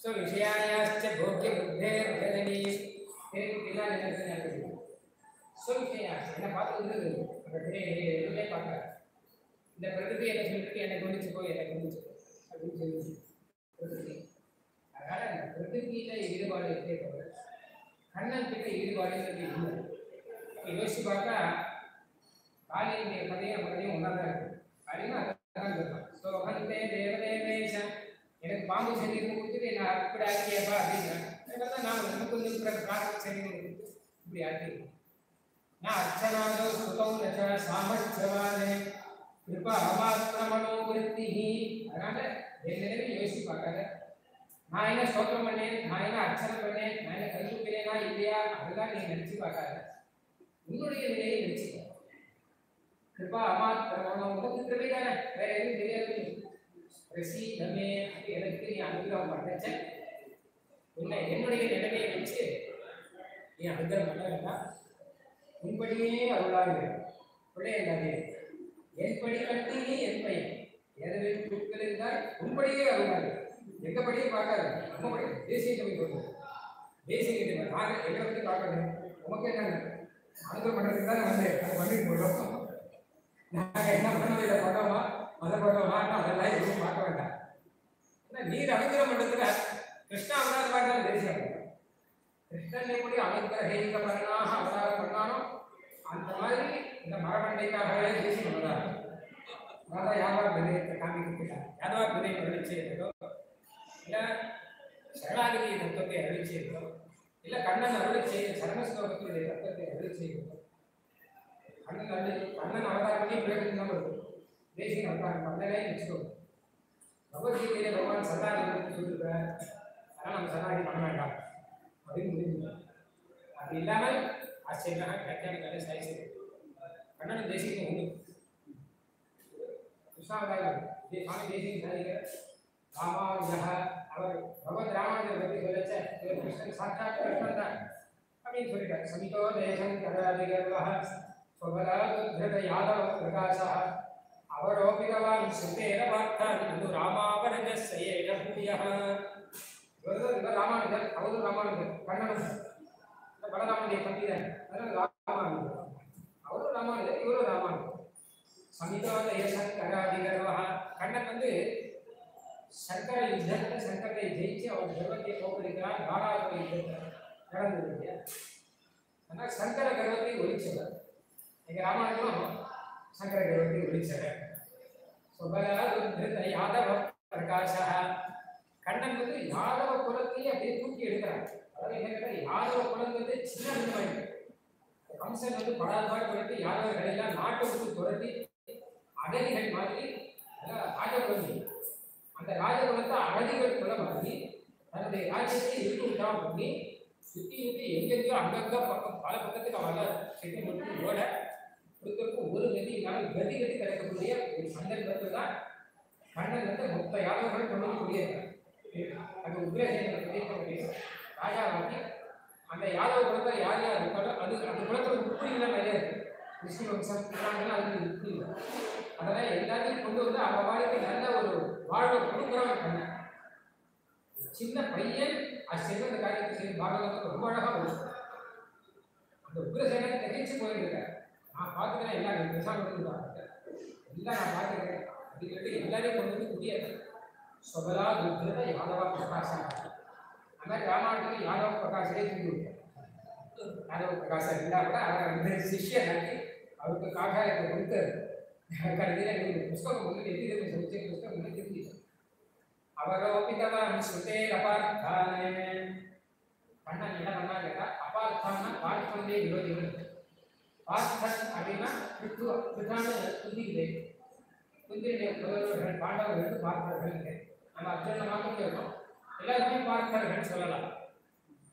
ஸோ விஷயாயாச்ச போக்கிய புத்தே ஜனனி திரைக்கு பின்னால் என்ன இருக்கு? ஸோ விஷயாச்சு என்ன பார்த்துட்டு அந்த திரையில் எதுவுமே பார்க்கல. இந்த பிரகிருதி என்ன சொல்லிட்டு என்னை கவனிச்சுக்கோ என்னை கவனிச்சுக்கோ அப்படின்னு சொல்லி பிரகிருதி. அதனால் அந்த பிரகிருதியில ஈடுபாடு இருக்கே தவிர கண்ணன் கிட்ட ஈடுபாடுங்கிறது இல்லை. இப்போ யோசிச்சு பார்த்தா காலையினுடைய கதையும் கதையும் ஒன்றா தான் இருக்கு. காளியும் அதான் சொல்றான். ஸோ வந்தே தேவதேவேஷம் எனக்கு பாம்பு சரீரம் கொடுத்துட்டு என்ன அப்படி ஆக்கியப்பா அப்படிங்கிறான் அதுக்கப்புறம் நான் நமக்கு வந்து இருக்கிற பிரார்த்தனை சரீரம் கொடுத்து இப்படி ஆக்கியிருக்கேன் நான் அர்ச்சனாதோ சுதௌ நச்ச சாமர்த்தியவானே கிருபா அமாத்திரமனோ விருத்தி அதனால என் நிலைமை யோசிச்சு பார்க்காத நான் என்ன ஸ்தோத்திரம் பண்ணேன் நான் என்ன அர்ச்சனை பண்ணேன் நான் என்ன கைவிக்கிறேனா இல்லையா அதெல்லாம் நீ நினைச்சு பார்க்காத உன்னுடைய நிலையை நினைச்சுக்க கிருபா அம்மா உனக்கு கிருபை தானே வேற எதுவும் தெரியாது. பிரசீதமே அப்படி எனக்கு நீ அனுகிரகம் பண்ணச்ச. உன்னை என்னுடைய நிலைமையை வச்சு நீ அனுகிரகம் பண்ண வேண்டாம். உன்படியே அருளாக பிள்ளை இல்லாதே. என்படி கட்டி நீ என் பையன். ஏதவில் புட்கள் இருந்தால் உன்படியே அருளாக எங்க படியே பார்க்காது? நம்ம படி. தேசிய கவி கொடுக்கும் தேசிய கவி நாங்கள் எங்களை பற்றி பார்க்கணும் உமக்கு என்ன அனுகிரகம் பண்ணுறதுக்கு தான் வந்து அதை பண்ணிட்டு போடுறோம் நாங்கள் என்ன பண்ணோம் இதை பண்ணோமா அதை பண்ணோமா அதெல்லாம் எதுவும் பார்க்க வேண்டாம். ஏன்னா நீர் அனுகிரகம் பண்ணுறதுல கிருஷ்ணா அவதார பார்த்தாலும் தேசியம் கிருஷ்ணன் எப்படி அனுகிரகிக்க பண்ணாக அவதாரம் பண்ணானோ அந்த மாதிரி இந்த மரபண்டைக்காகவே தேசியம் அவதாரம் அதான் யாதவ விதயத்தை காமிக்கிறார் யாதவ விதயம் அருளிச்செய்தோ இல்லை சரணாகதி தத்துவத்தை அருளிச்செய்தோ இல்லை கண்ணன் அருளி செய்த சரணஸ்லோகத்துடைய தத்துவத்தை அருளி செய்தோ கண்ணன் அருளி கண்ணன் அவதாரமே பிரயோஜனம் தான் வருது தேசியம் அவதாரம் நெக்ஸ்ட் வரும் பகவத்கீதையில பகவான் சதாரி சொல்லிருக்கிறார். அதனால் நம்ம சதாரி பண்ண வேண்டாம். அப்படின்னு முடிஞ்சு அது இல்லாமல் ஆச்சரியமாக வியாக்கியானங்களை சாய்ச்சி கண்ணன் தேசியம் உண்டு கிருஷ்ணாவதாரம். சுவாமி தேசியம் சாதிக்கிறார். ராமானுஜா அவர் பகவத் ராமானுஜர் பற்றி சொல்லச்ச கிருஷ்ணன் சாட்சாத் கிருஷ்ணன் தான் அப்படின்னு சொல்லிட்டார். சமிதோ தேசம் கதாதிகர்வः स्वबलादुद्धृत यादव प्रकाशः अवरोपितवान् श्रुतेन वार्तान् ननु रामावरजस्य येन भूयः இவர் இவர் ராமானுஜர் அவரும் ராமானுஜர் கண்ணனும் இந்த பலராமனுடைய தம்பி தான் அதனால ராமானுஜர் அவரும் ராமானுஜர் இவரும் ராமானுஜர் சமிதோத சங்கராதிகர்வா கண்ணன் வந்து சங்கர யுத்தத்தில் சங்கரை ஜெயிச்சு அவர் கர்வத்தை போக்குகிறார் தாராசுர யுத்தத்தில் நடந்தது இல்லையா ஆனால் சங்கர கர்வத்தை ஒழிச்சவர் எங்க ராமாயணம் சங்கர கர்வத்தை ஒழிச்சவர் சுபல யாதவ பிரகாஷா கண்ணன் வந்து யாதவ குலத்தையே அப்படியே தூக்கி எடுக்கிறான் அதாவது என்ன கேட்டா யாதவ குலம் வந்து சின்ன பின்னமாயிட்டு கம்சன் வந்து படாபாடு படுத்தி யாதவர்கள் எல்லாம் நாட்டை விட்டு துரத்தி அகதிகள் மாதிரி ராஜகுலி அந்த ராஜகுலத்தை அகதிகள் குலம் மாதிரி தன்னுடைய ராஜ்யத்தை இருக்கு விடாம பண்ணி சுத்தி சுத்தி எங்கெங்கயோ அங்கங்க பக்கம் பல பக்கத்துக்கு அவள செட்டி மட்டும் ஓட கொடுக்கறதுக்கு ஒரு கதி இல்லாமல் கதி கதி கிடைக்கக்கூடிய ஒரு சந்தர்ப்பத்தை தான் கண்ணன் வந்து மொத்த யாதவர்கள் கொண்டு வந்து குடியேறார் அது உக்ரசேனத்தை கிடைக்கக்கூடிய ராஜாவாக்கி அந்த யாதவ குலத்தில் யார் யார் இருக்காரோ அது அந்த குலத்தில் உப்பு இல்லை நிறைய இருக்கு. விஷ்ணு வம்சம் புராணங்கள் அதுக்கு இல்லை அதெல்லாம் எல்லாத்தையும் கொண்டு வந்து அவங்க வாழ்க்கை நல்ல ஒரு வாழ்வை கொடுக்குறவன் கண்ணன் சின்ன பையன் அது செய்த அந்த காரியத்தை செய்து பாகவதற்கு ரொம்ப அழகாக அந்த உக்ரசேனன் நெகிழ்ச்சி போயிருக்கார் நான் பார்த்துக்கிறேன் எல்லாம் பெருசாக பேசாம எல்லாம் நான் பார்த்துக்கிறேன் அப்படிங்கிறது எல்லாரையும் கொண்டு வந்து முடியாது சொபலா துர்கிருத யாதவா பிரகாசம். ஆனால் ராமாயணத்துக்கு யாதவ பிரகாசரே தூங்கி விட்டார் யாதவ பிரகாசம் இருந்தால் கூட அவரை வந்து சிஷ்யனாக்கி அவருக்கு காகாயத்தை கொடுத்து கடைசியில் எங்களுக்கு புஸ்தகம் வந்து எப்படி இருக்கு சொல்லிச்சு புஸ்தகம் வந்து திரும்பிச்சு அவரோபிதவான் ஸ்ருதேரபார்த்தானே கண்ணன் என்ன பண்ணா கேட்டா அபார்த்தான்னா பார்த்தவனே விரோதிகள் பார்த்தன் அப்படின்னா பிருத்துவ பிதான புதல்வர்கள் பாண்டவர்கள் பார்த்தார்கள் நம்ம அர்ஜுன மாத்திரம் இருக்கோம் எல்லாருமே பார்த்தார்கள் சொல்லலாம்.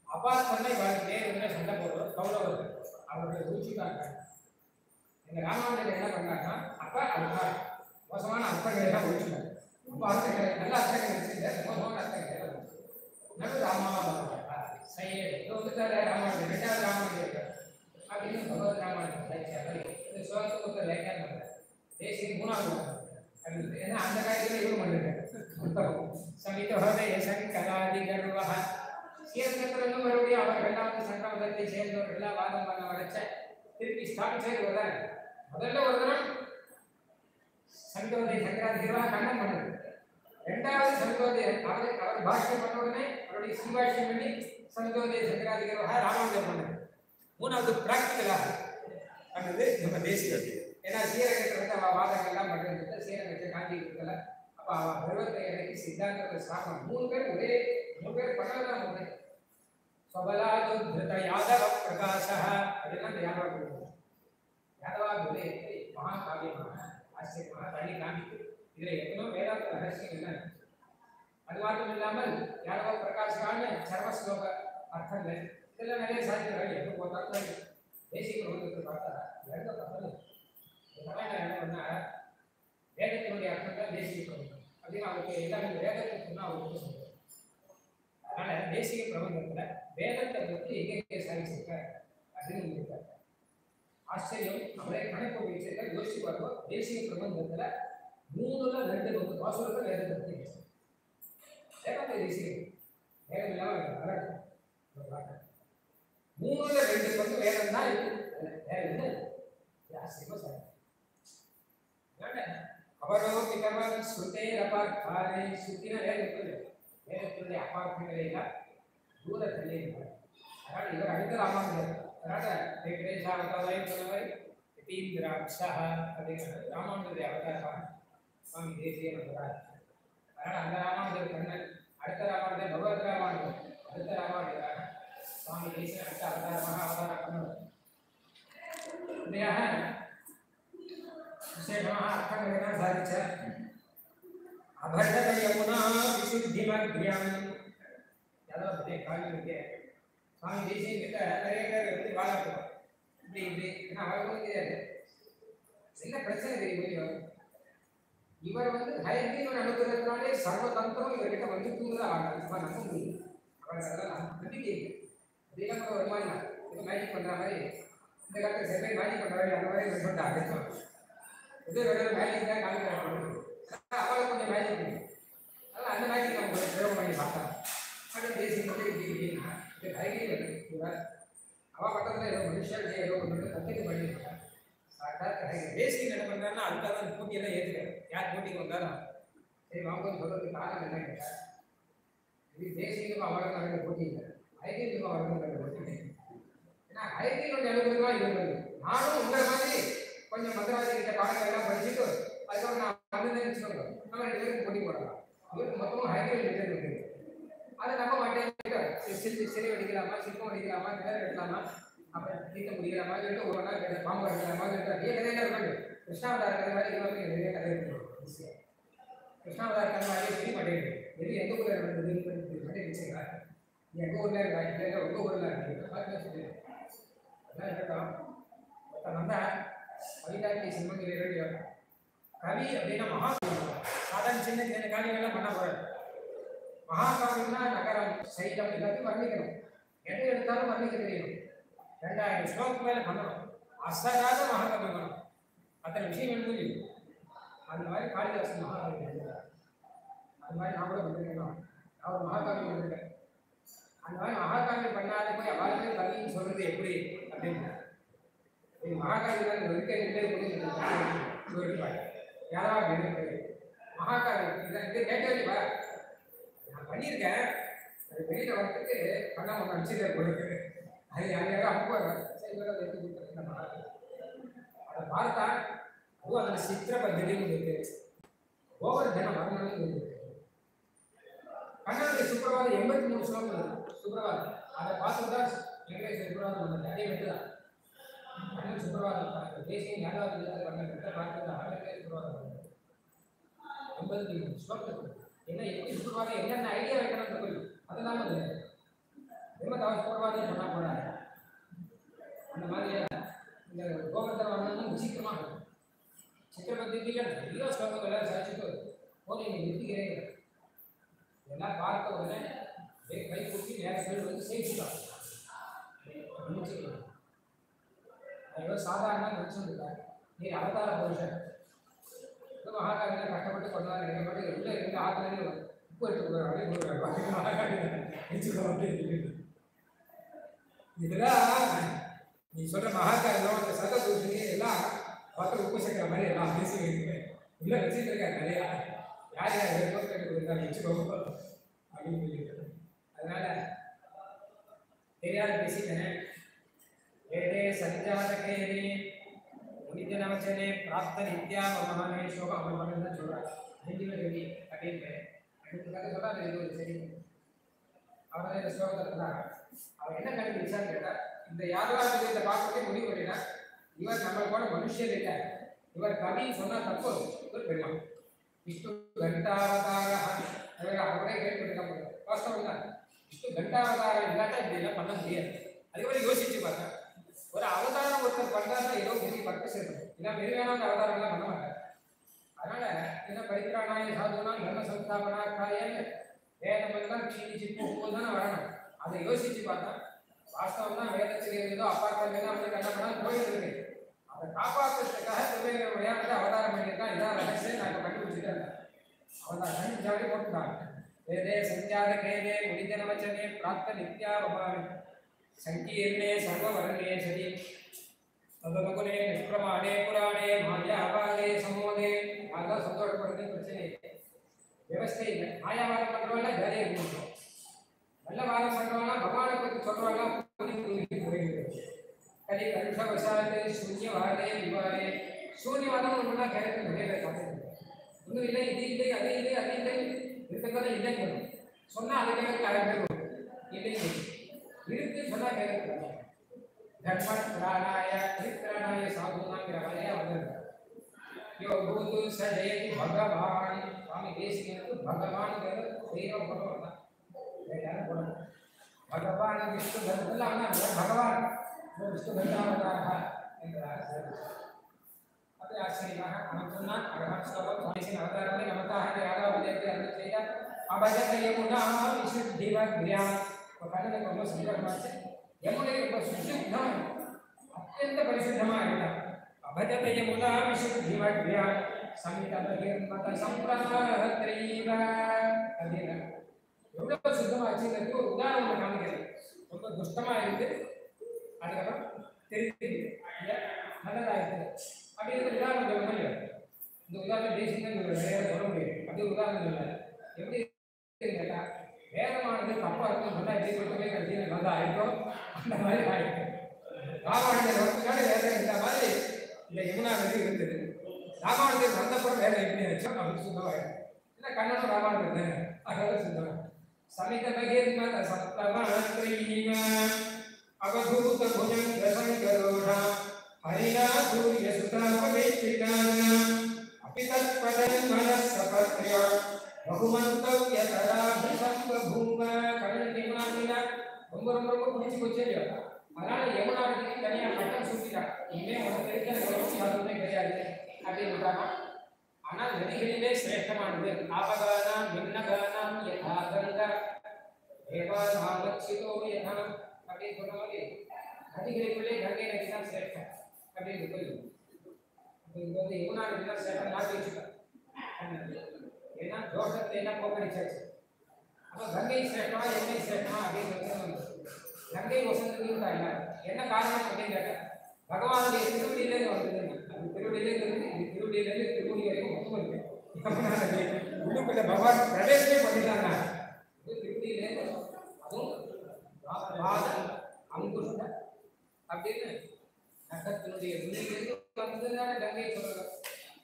அபார்த்தனை வாழ்க்கையே வந்து சண்டை போடுறோம் கௌரவர்கள். அவர்களை ஊச்சிட்டாங்க எங்க ராமானுஜர் என்ன பண்ணாங்கன்னா அப்பா அப்பா மோசமான அர்த்தங்களை எல்லாம் ஒழிச்சுட்டாங்க ரொம்ப அர்த்தங்கள் நல்ல அர்த்தங்கள் வச்சிருக்க மோசமான அர்த்தங்கள் நடு ராமாவதாரம் சையே இது வந்துட்டாரு ராமானுஜர் ரெண்டாவது ராமானுஜர் அப்படின்னு பகவத் ராமாயணம் லேக்கியார் இந்த சோகத்துக்கு லேக்கியார் பண்றாரு தேசிய மூணாவது அப்படின்னு ஏன்னா அந்த காலத்தில் இவரும் பண்ணிருக்காரு சமிதோதய சங்கராதி கர்வா சீரகத்திலிருந்து மறுபடியும் அவர் இரண்டாவது சங்கமதத்தை சேர்ந்தவர்கள் வாதம் பண்ண வரைச்ச திருப்பி ஸ்டார்ட் செய்து வர்றாரு முதல்ல ஒரு தரம் சங்கோதய சங்கராதிகளாக கண்ணம் பண்ணது. ரெண்டாவது சங்கோதய அவர் அவர் பாஷ்யம் பண்ண உடனே அவருடைய சிவாஷ்யம் பண்ணி சங்கோதய சங்கராதிகர்வா ராமானுஜர் பண்ணது. மூணாவது பிராக்டிக்கலாக பண்ணது நம்ம தேசிய ஏன்னா சீரகத்தில் வந்து அவள் வாதங்கள்லாம் பண்ணுறது சீரகத்தை காந்தி கொடுக்கல. அப்போ அவள் பருவத்தை எனக்கு சித்தாந்தத்தை ஸ்தாபனம் மூணு பேர் ஒரே மூணு பேர் பண்ணதான் ஒன்று சொபலாது திருத யாதவ பிரகாச அப்படின்னா அந்த யாதவ கொடுக்கும் யாதவா குரு எப்படி மகாகாவியமான ஆச்சரியமான தனி காமிக்கு இதில் எத்தனோ வேதாந்த ரகசியம் என்ன இருக்கு. அது மாத்திரம் இல்லாமல் யாதவ பிரகாசான சர்வஸ்லோக அர்த்தங்கள் ಎಲ್ಲ நிறைய ಸಾಧ್ಯ எப்போ ಗೊತ್ತಾಗ್ತಾ ಇದೆ பிரபந்தத்தை பார்த்தா எங்க பார்த்தாலும் ತಪ್ಪಲ್ಲ என்ன ವೇದಕ್ಕೆ ನೋಡಿ அர்த்தம் தான் தேசிய பிரபந்தம் அப்படின்னு அவருக்கு எல்லாமே வேதத்தை சொன்னா அவருக்கு சொல்லுவாங்க. அதனால தேசிய பிரபந்தத்துல வேதத்தை பற்றி எங்கே சாதிச்சிருக்கார் அப்படின்னு இருக்கார் ஆச்சரியம் அவரே கணக்கு வச்சிருக்கார் யோசிச்சு பார்ப்போம். தேசிய பிரபந்தத்துல மூணுல ரெண்டு பங்கு பாசுரத்தை வேதத்தை பற்றி பேசுறார். வேதத்தை தேசியம். வேதம் மூணுல ரெண்டு பங்கு வேதம் தான் வேற என்ன? ஆச்சரியமா சார்? அவரோபிதவன் ஸ்ருதேரபார்த்தானே ஸ்ருத்தின வேதத்தில் வேதத்தினுடைய அபார்த்தங்களை எல்லாம் தூர தள்ளியிருப்பார் அதனால் இவர் அடுத்த ராமானுஜர். அதனால வெங்கடேஷா அவதாரம் சொன்னவர் யதீந்திராட்சா அப்படிங்கிறது ராமானுஜருடைய அவதாரம் சுவாமி தேசிய அவதாரம் அந்த கண்ணன் அடுத்த ராமானுஜர் பகவத் அடுத்த ராமானுஜராக சுவாமி தேசிய அடுத்த அவதாரமாக அவதாரம் பண்ணுவார் இப்படியாக விசேஷமாக அர்த்தங்கள் எல்லாம் சாதிச்சார் அபர்ணத யமுனா விசுத்திமக்ரியம் யாதவ பற்றிய காரியம் இருக்கு சுவாமி தேசியம் கிட்ட நிறைய பேர் வந்து வாழாட்டுவார் இப்படி இப்படி ஏன்னா அவருக்கு தெரியாது என்ன பிரச்சனை தெரியும் முடியும் இவர் வந்து ஹயக்ரீவன் அனுப்புறதுனாலே சர்வதந்திரம் இவர்கிட்ட வந்து தூங்குதா இவர் நம்ப முடியும் அவர் அதெல்லாம் நம்பிக்கை இல்லை. இதெல்லாம் கூட வருமா இல்லை இது மேஜிக் பண்ணுற மாதிரி இந்த காலத்தில் சில மேஜிக் பண்ணுற மாதிரி அந்த மாதிரி இவர் பண்ணிட்டு இது வேற மேஜிக் தான் காமிக்கிறாங்க அவளை கொஞ்சம் மேஜிக் அதனால் அந்த மேஜிக் நம்ம கொஞ்சம் பிரயோகம் பண்ணி பார்த்தா அது தேசிய மட்டும் இப்படி இப்படின்னா இது ஹயக்ரீவன் கூட அவள் பக்கத்தில் ஏதோ மனுஷன் ஏதோ ஒன்று கத்திட்டு பண்ணிருக்காங்க தேசியம் என்ன பண்றாருன்னா அதுக்காக தான் போட்டியெல்லாம் ஏற்றுக்கிறேன் யார் போட்டிக்கு வந்தாலும். சரி வாங்க சொல்கிறதுக்கு காரணம் என்ன கேட்டா இது தேசியம் அவருக்கு நடக்கிற போட்டி இல்லை. ஐதீகமாக அவருக்கு ஏன்னா கொஞ்சம் அனுபவமாக இருந்தது. நானும் உங்களை மாதிரி கொஞ்சம் மந்திரவாதி கிட்ட பாடங்கள் எல்லாம் படிச்சுட்டு அதுக்கப்புறம் நான் வந்து வச்சுக்கோங்க. நம்ம ரெண்டு பேரும் போட்டி போடலாம். இவருக்கு மொத்தமும் ஹைட்ரோஜன் லிட்டர் இருக்குது. அதை நம்ப மாட்டேன். சில்லு சிறை வடிக்கலாமா சிற்பம் வடிக்கலாமா கிணறு வெட்டலாமா அப்புறம் தீர்த்த முடிக்கலாமா இல்லை ஒரு நாள் கேட்ட பாம்பு அடிக்கலாமா இல்லை நிறைய கதைகள் இருக்காங்க கிருஷ்ணாவதார கதை மாதிரி எல்லாமே நிறைய கதை இருக்கு. கிருஷ்ணாவதார கதை மாதிரி தெரிய மாட்டேங்குது வெளியே எங்கள் ஊரில் இருந்தது மட்டும் வச்சுக்கிறா எங்கள் ஊரில் இருக்கா? இல்லை உங்கள் ஊரில் இருக்கு? பார்த்து சொல்லி அதான் ஒருத்தன் வந்தா கவிதாக்கி சிம்மங்கிரி ரேடியோ கவி அப்படின்னா மகாகவி. சாதாரண சின்ன சின்ன காரியங்கள்லாம் பண்ண போறாரு மகாகாவியம்னா நகரம் சைடம் எல்லாத்தையும் வர்ணிக்கணும். எதை எடுத்தாலும் வர்ணிக்க தெரியணும் ரெண்டாயிரம் ஸ்லோக்கு மேலே பண்ணணும். அசராத மகாகவி பண்ணணும். அத்தனை விஷயம் எழுதி அந்த மாதிரி காளிதாசன் மகாகவி எழுதுறாரு. அது மாதிரி நான் கூட பண்ணிருக்கேன் நான் ஒரு மகாகாவி எழுதுறேன் அந்த மாதிரி மகாகாவியம் பண்ணாத போய் அவளுக்கு கவின்னு சொல்றது எப்படி? அப்படின்னு இது மகாகாவி இருக்க யாராவது இருக்கு மகாகாவி இதை இதை வா நான் பண்ணியிருக்கேன் அது வெளியில வரத்துக்கு பண்ண ஒன்று அடிச்சுட்டு அது யாரையாவது அனுப்புவாங்க சரி அதை எடுத்து அதை பார்த்தா அதுவும் அதில் சித்திர பத்திரின்னு இருக்கு ஒவ்வொரு தினம் வரணும்னு இருக்கு கன்னடத்தில் சுப்பிரபாதம் எண்பத்தி மூணு ஸ்லோகம் இருக்கு அதை பார்த்து தான் வெங்கடேஷ் சுப்பிரபாதம் வந்தது அதே மட்டும் தான் கண்ணன் சுப்பிரபாதம் தேசிய ஞானாவது இல்லத்தில் கண்ணன் பார்த்து வெங்கடேஷ் என்ன எப்படி சுப்பிரபாதம் என்னென்ன ஐடியா வைக்கணும்னு தெரியும் அதெல்லாம் அது ரொம்ப தவறு சுப்பிரபாதம் பண்ணா அந்த மாதிரி இந்த கோபத்தில் வரணும் விசித்திரமாக இருக்கும் சித்திரபத்திரிகையில் நிறைய ஸ்லோகங்களை சாதிச்சுட்டு போது நீங்கள் நிறுத்திக்கிறேன் இதெல்லாம் பார்த்த உடனே கை கொடுத்து நேரம் வந்து சேர்த்துட்டான் ஏதோ சாதாரணமாக நினச்சிருக்காரு நீ அவதார புருஷன். இந்த மகாகாவியில் கஷ்டப்பட்டு கொண்டாரு எங்கள் மட்டும் எல்லாம் இருந்து ஆத்திரமே உப்பு எடுத்து போகிறாரு இதெல்லாம் நீ சொல்ற மகாகாவியம் அந்த சத தூஷணி எல்லாம் பார்த்து உப்பு சேர்க்கிற மாதிரி எல்லாம் பேசி வைக்கிறேன் இல்லை வச்சுட்டு இருக்காரு நிறையா. யார் யார் ரிப்போர்ட் எடுத்து கொடுத்தாங்க வச்சுக்கோங்க அப்படின்னு சொல்லிட்டு அதனால தெரியாத பேசிட்டேன். வேதே சஞ்சாதகேரி புனித நவச்சனே பிராப்த நித்யா மகானே சோகம் அவன் மகன் தான் சொல்றான் ஹிந்தியில் சொல்லி அப்படின்னு அடுத்த கதை இது ஒரு சரி அவர் இந்த ஸ்லோகத்தை இருந்தாங்க அவர் என்ன கண்டுபிடிச்சான்னு கேட்டா இந்த யாதவாத இந்த பாக்கத்தை முடிவு பண்ணினா இவர் நம்ம கூட மனுஷன் இல்லை. இவர் கவி சொன்னா தப்பு. இவர் பெருமா. விஷ்ணு கண்டாவதார அவரே கேட்டுருக்காங்க வாஸ்தவம் தான் விஷ்ணு கண்டாவதாரம் இல்லாட்டா இப்படி எல்லாம் பண்ண முடியாது. அதே மாதிரி யோசிச்சு பார்த்தேன் ஒரு அவதாரம் ஒருத்தர் பண்றாருன்னா ஏதோ பெரிய பர்பஸ் இருக்கும் இல்லை பெருமையான அவதாரம் எல்லாம் பண்ண மாட்டாங்க அதனால என்ன பரித்ராணாய சாதுனா தர்ம சம்ஸ்தாபனா காரியன்னு வேதம் எல்லாம் க்ஷீணிச்சு போகும்போது தானே வரணும். அதை யோசிச்சு பார்த்தா வாஸ்தவம் தான் வேதத்துக்கு ஏதோ அப்பாற்பட்டு வந்து என்ன பண்ணா கோயில் இருக்கு. அதை காப்பாற்றுறதுக்காக திருவேங்கட விளையாட்டு அவதாரம் பண்ணியிருக்கான். இதான் ரகசியம். நாங்கள் கண்டுபிடிச்சிட்டு இருந்தேன் அவன் தான் கண்டுபிடிச்சாலே போட்டுட்டான் வேதே சஞ்சார கேதே முடிஞ்சன நமச்சனே பிராப்த நித்யா பவாமி சங்கீர்ணே சர்வவர்ணே சரி. ததனுகுணே நிஷ்பிரமாணே புராணே மாயாவாதே சமோதே. அதான் சந்தோஷப்படுறது பிரச்சனை இல்லை. விவஸ்தை இல்லை. மாயாவாதம் பண்ணுறவங்க ஜாலியாக இருக்கணும் நல்ல வாதம் பண்ணுறவங்க பகவானை பற்றி சொல்றவங்க புரிஞ்சு புரிஞ்சு புரியுது கலி கருஷவசாலே சூன்யவாதே விவாதே. சூன்யவாதம் ஒன்றுனா கேரக்டர் நிறைய பேர் பார்த்துருக்கோம் ஒன்றும் இல்லை இது இல்லை அது இல்லை அது இல்லை. இருக்கிறதெல்லாம் இல்லைன்னு வரும் சொன்னால் அது கேரக்டர் இல்லை இல்லை. வரும் இல்லை இல்லை இருக்கு சொன்னால் கேரக்டர் தர்ம பிராணாய பரித்ராணாய சாதுனாங்கிற வரையா வந்திருக்கார் யோ பூது ச ஜெயதி பகவான் சுவாமி தேசிகனுக்கு பகவான்ங்கிறது தெய்வம் பகவான் தான் வேற யாரும் போடணும் பகவான் விஷ்ணு தர்மத்தில் ஆனால் பகவான் விஷ்ணு தர்மாவதாக என்கிறார் அப்ப அப்படி ஆச்சரியமாக அவன் சொன்னான் அழகான ஸ்லோகம் சுவாமிஜி அவதாரமே நமக்காக யாராவது அருள் செய்த அபஜத்தை யமுனா விசுத்திவக்ரியா ಕನ್ನಡಕ್ಕೆ ಒಬ್ಬ ಸಂಪರ್ಕ ಮಾಡ್ತಾರೆ ಯಮುನೆಗೆ ಅತ್ಯಂತ ಪರಿಶುದ್ಧವಾಗಿದ್ದ ಅಭಜತೆಯ ಮುಲ ವಿಶುದ್ಧಿವಡ್ಯ ಸಂಹಿತಮತ ಸಂಪ್ರಸಾರತ್ರೀವ ಅದೇನ எவ்வளவு சுத்தமா வச்சுங்கிறது ஒரு உதாரணம் நம்ம காமிக்கிறது ரொம்ப துஷ்டமா இருந்து அதுக்கப்புறம் தெரிஞ்சு நல்லதா இருக்கு வேகமானது தப்பா இருக்கும் நல்லா எப்படி கொடுக்கவே கடைசியில் நல்லா ஆயிருக்கும் அந்த மாதிரி ஆயிருக்கும் ராமாயணத்தை வரதுக்காக வேலை இந்த மாதிரி இந்த யமுனா நதி இருந்தது. ராமாயணத்துக்கு வந்தப்புறம் வேலை எப்படி ஆச்சு அப்படின்னு சொல்லுவாங்க. இல்லை கண்ணனும் ராமாயணம் தானே? அதனால சுத்தமாக சமித பகிர்மத சப்தமாத்ரீம அவதூத புஜங்க சங்கரோஷா ஹரிணா சூரிய சுதாபவேத்திகான சபத்ரியா தத்பதன் மனசபத்ய பகுமந்தவ்ய தராபிசம்பூம கடல் யமுனாட்டினா ரொம்ப ரொம்ப ரொம்ப பிடிச்சி போச்சு இல்லையா அதனால யமுனாட்டிக்கு தனியா பட்டம் சூட்டிட்டான் இனிமே உனக்கு தெரிஞ்ச கவர்ச்சி யாருமே கிடையாது அப்படின்னு விட்டாங்க ஆனால் நதிகளிலே சிரேஷ்டமானது ஆபகானாம் மின்னகானாம் யதா கங்கா தேவாதாமச்சிதோ யதா அப்படின்னு சொன்ன மாதிரி நதிகளுக்குள்ளே கங்கை நதி தான் சிரேஷ்டம் அப்படின்னு சொல்லி இது வந்து யமுனா நதி தான் சிரேஷ்டம் மாற்றி வச்சுட்டாங்க ஏன்னா தோஷத்தை எல்லாம் போக்கடிச்சாச்சு அப்ப கங்கை சிரேஷ்டமா யமுனை சிரேஷ்டமா அப்படின்னு வந்து கங்கை வசந்தத்துக்கு இல்ல. என்ன காரணம் அப்படின்னு கேட்டா பகவானுடைய திருவடியிலேருந்து வந்தது அது திருவடியிலேருந்து இது திருவடியிலேருந்து திருவடி வரைக்கும் மொத்தம் இருக்கு உள்ளுக்குள்ள பகவான் பிரவேசமே பண்ணிட்டாங்க இது திருவடியிலேருந்து அதுவும் பாத அங்குஷ்ட அப்படின்னு நகத்தினுடைய நுனியிலிருந்து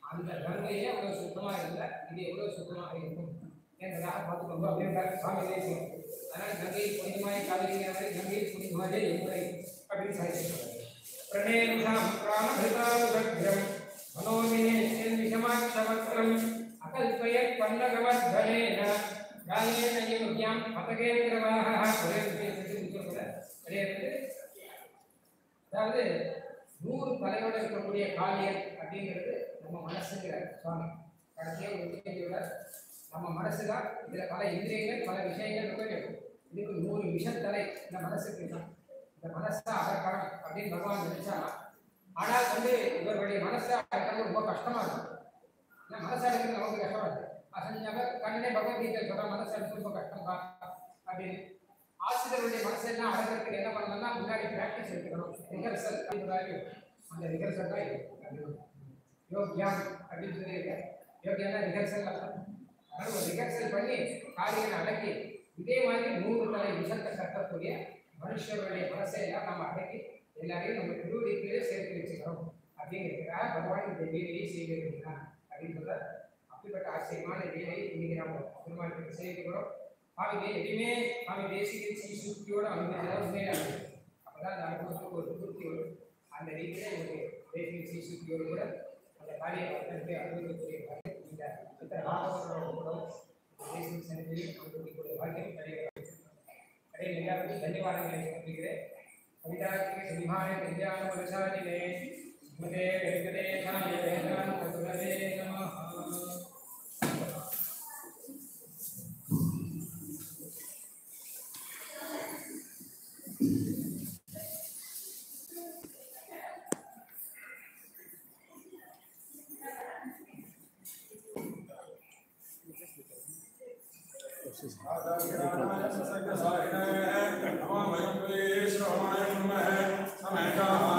அந்த கங்கையே அவ்வளோ சுத்தமாக இல்லை. இது எவ்வளோ சுத்தமாக இருக்கும் என்பதாக பார்த்துக்கொண்டு அப்படின்றார் சுவாமி தேசியம் அதனால் கங்கையை புனிதமாக காவிரியாமல் கங்கையை புனிதமாக எம்முறை அப்படின்னு சாதிச்சிருக்கிறார் பிரணேஷாம் பிராணகிருதானுகிரம் மனோமினே விஷமாட்சவக்ரம் அகல்பயத் பல்லகவத்தலேன காலேன யோகியாம் பதகேந்திரவாக அதாவது நூறு அப்படிங்கிறது நம்ம மனசுங்கிற சுவாமி கடைசியாக ஒரு விஷயத்தோட நம்ம மனசு தான் இதில் பல இந்திரியங்கள் பல விஷயங்கள் இருக்கும். இதுக்கு நூறு விஷத்தலை இந்த மனசுக்கு தான். இந்த மனசை அகற்கணும் அப்படின்னு பகவான் நினைச்சாலாம் ஆனால் வந்து இவர்களுடைய மனசை அடக்கிறது ரொம்ப கஷ்டமா இருக்கும். ஏன்னா மனசை அடக்கிறது நமக்கு கஷ்டமா இருக்கு. அசஞ்சாக கண்ணே பகவத்கீதை சொல்ற மனசு அடக்கிறது ரொம்ப கஷ்டம் தான் அப்படின்னு. ஆசிரியருடைய மனசை எல்லாம் அடக்கிறதுக்கு என்ன பண்ணணும்னா முன்னாடி பிராக்டிஸ் எடுத்துக்கணும். ரிஹர்சல் அப்படின்னு அந்த ரிஹர்சல் தான் இது அப்படின்னு யோகியம் அப்படின்னு சொல்லியிருக்கேன் யோகியம் ரிஹர்சல் அதனால ரிஹர்சல் பண்ணி காரியங்களை அடக்கி இதே மாதிரி நூறு தலை விஷத்தை கட்டக்கூடிய மனுஷருடைய மனசை எல்லாம் நம்ம அடக்கி எல்லாரையும் நம்ம திருவடிகளே சேர்த்து வச்சுக்கிறோம் அப்படிங்கிறதுக்காக பகவான் இந்த வேலையை செய்திருக்கிறான் அப்படின்னு சொல்ற அப்படிப்பட்ட ஆச்சரியமான வேலையை இன்னைக்கு நம்ம பெருமாளுக்கு செய்திருக்கிறோம் சுவாமி எதுவுமே சுவாமி தேசிய சீசுக்தியோட அவங்க உண்மையாக அப்பதான் அந்த அனுபவத்துக்கு ஒரு திருப்தி வரும் அந்த ரீதியில எனக்கு தேசிய சீசுக்தியோடு கூட हमारे ऑप्शन पे हम लोग के भागे दिया इतना हाथ और ऊपर देश में से भी हम लोग को करेगा अरे मेरा धन्यवाद है लिख रहे कविता के संभारे विद्यान वर्षा ने मते वेंकटेशाय वेदांत नमः हमारे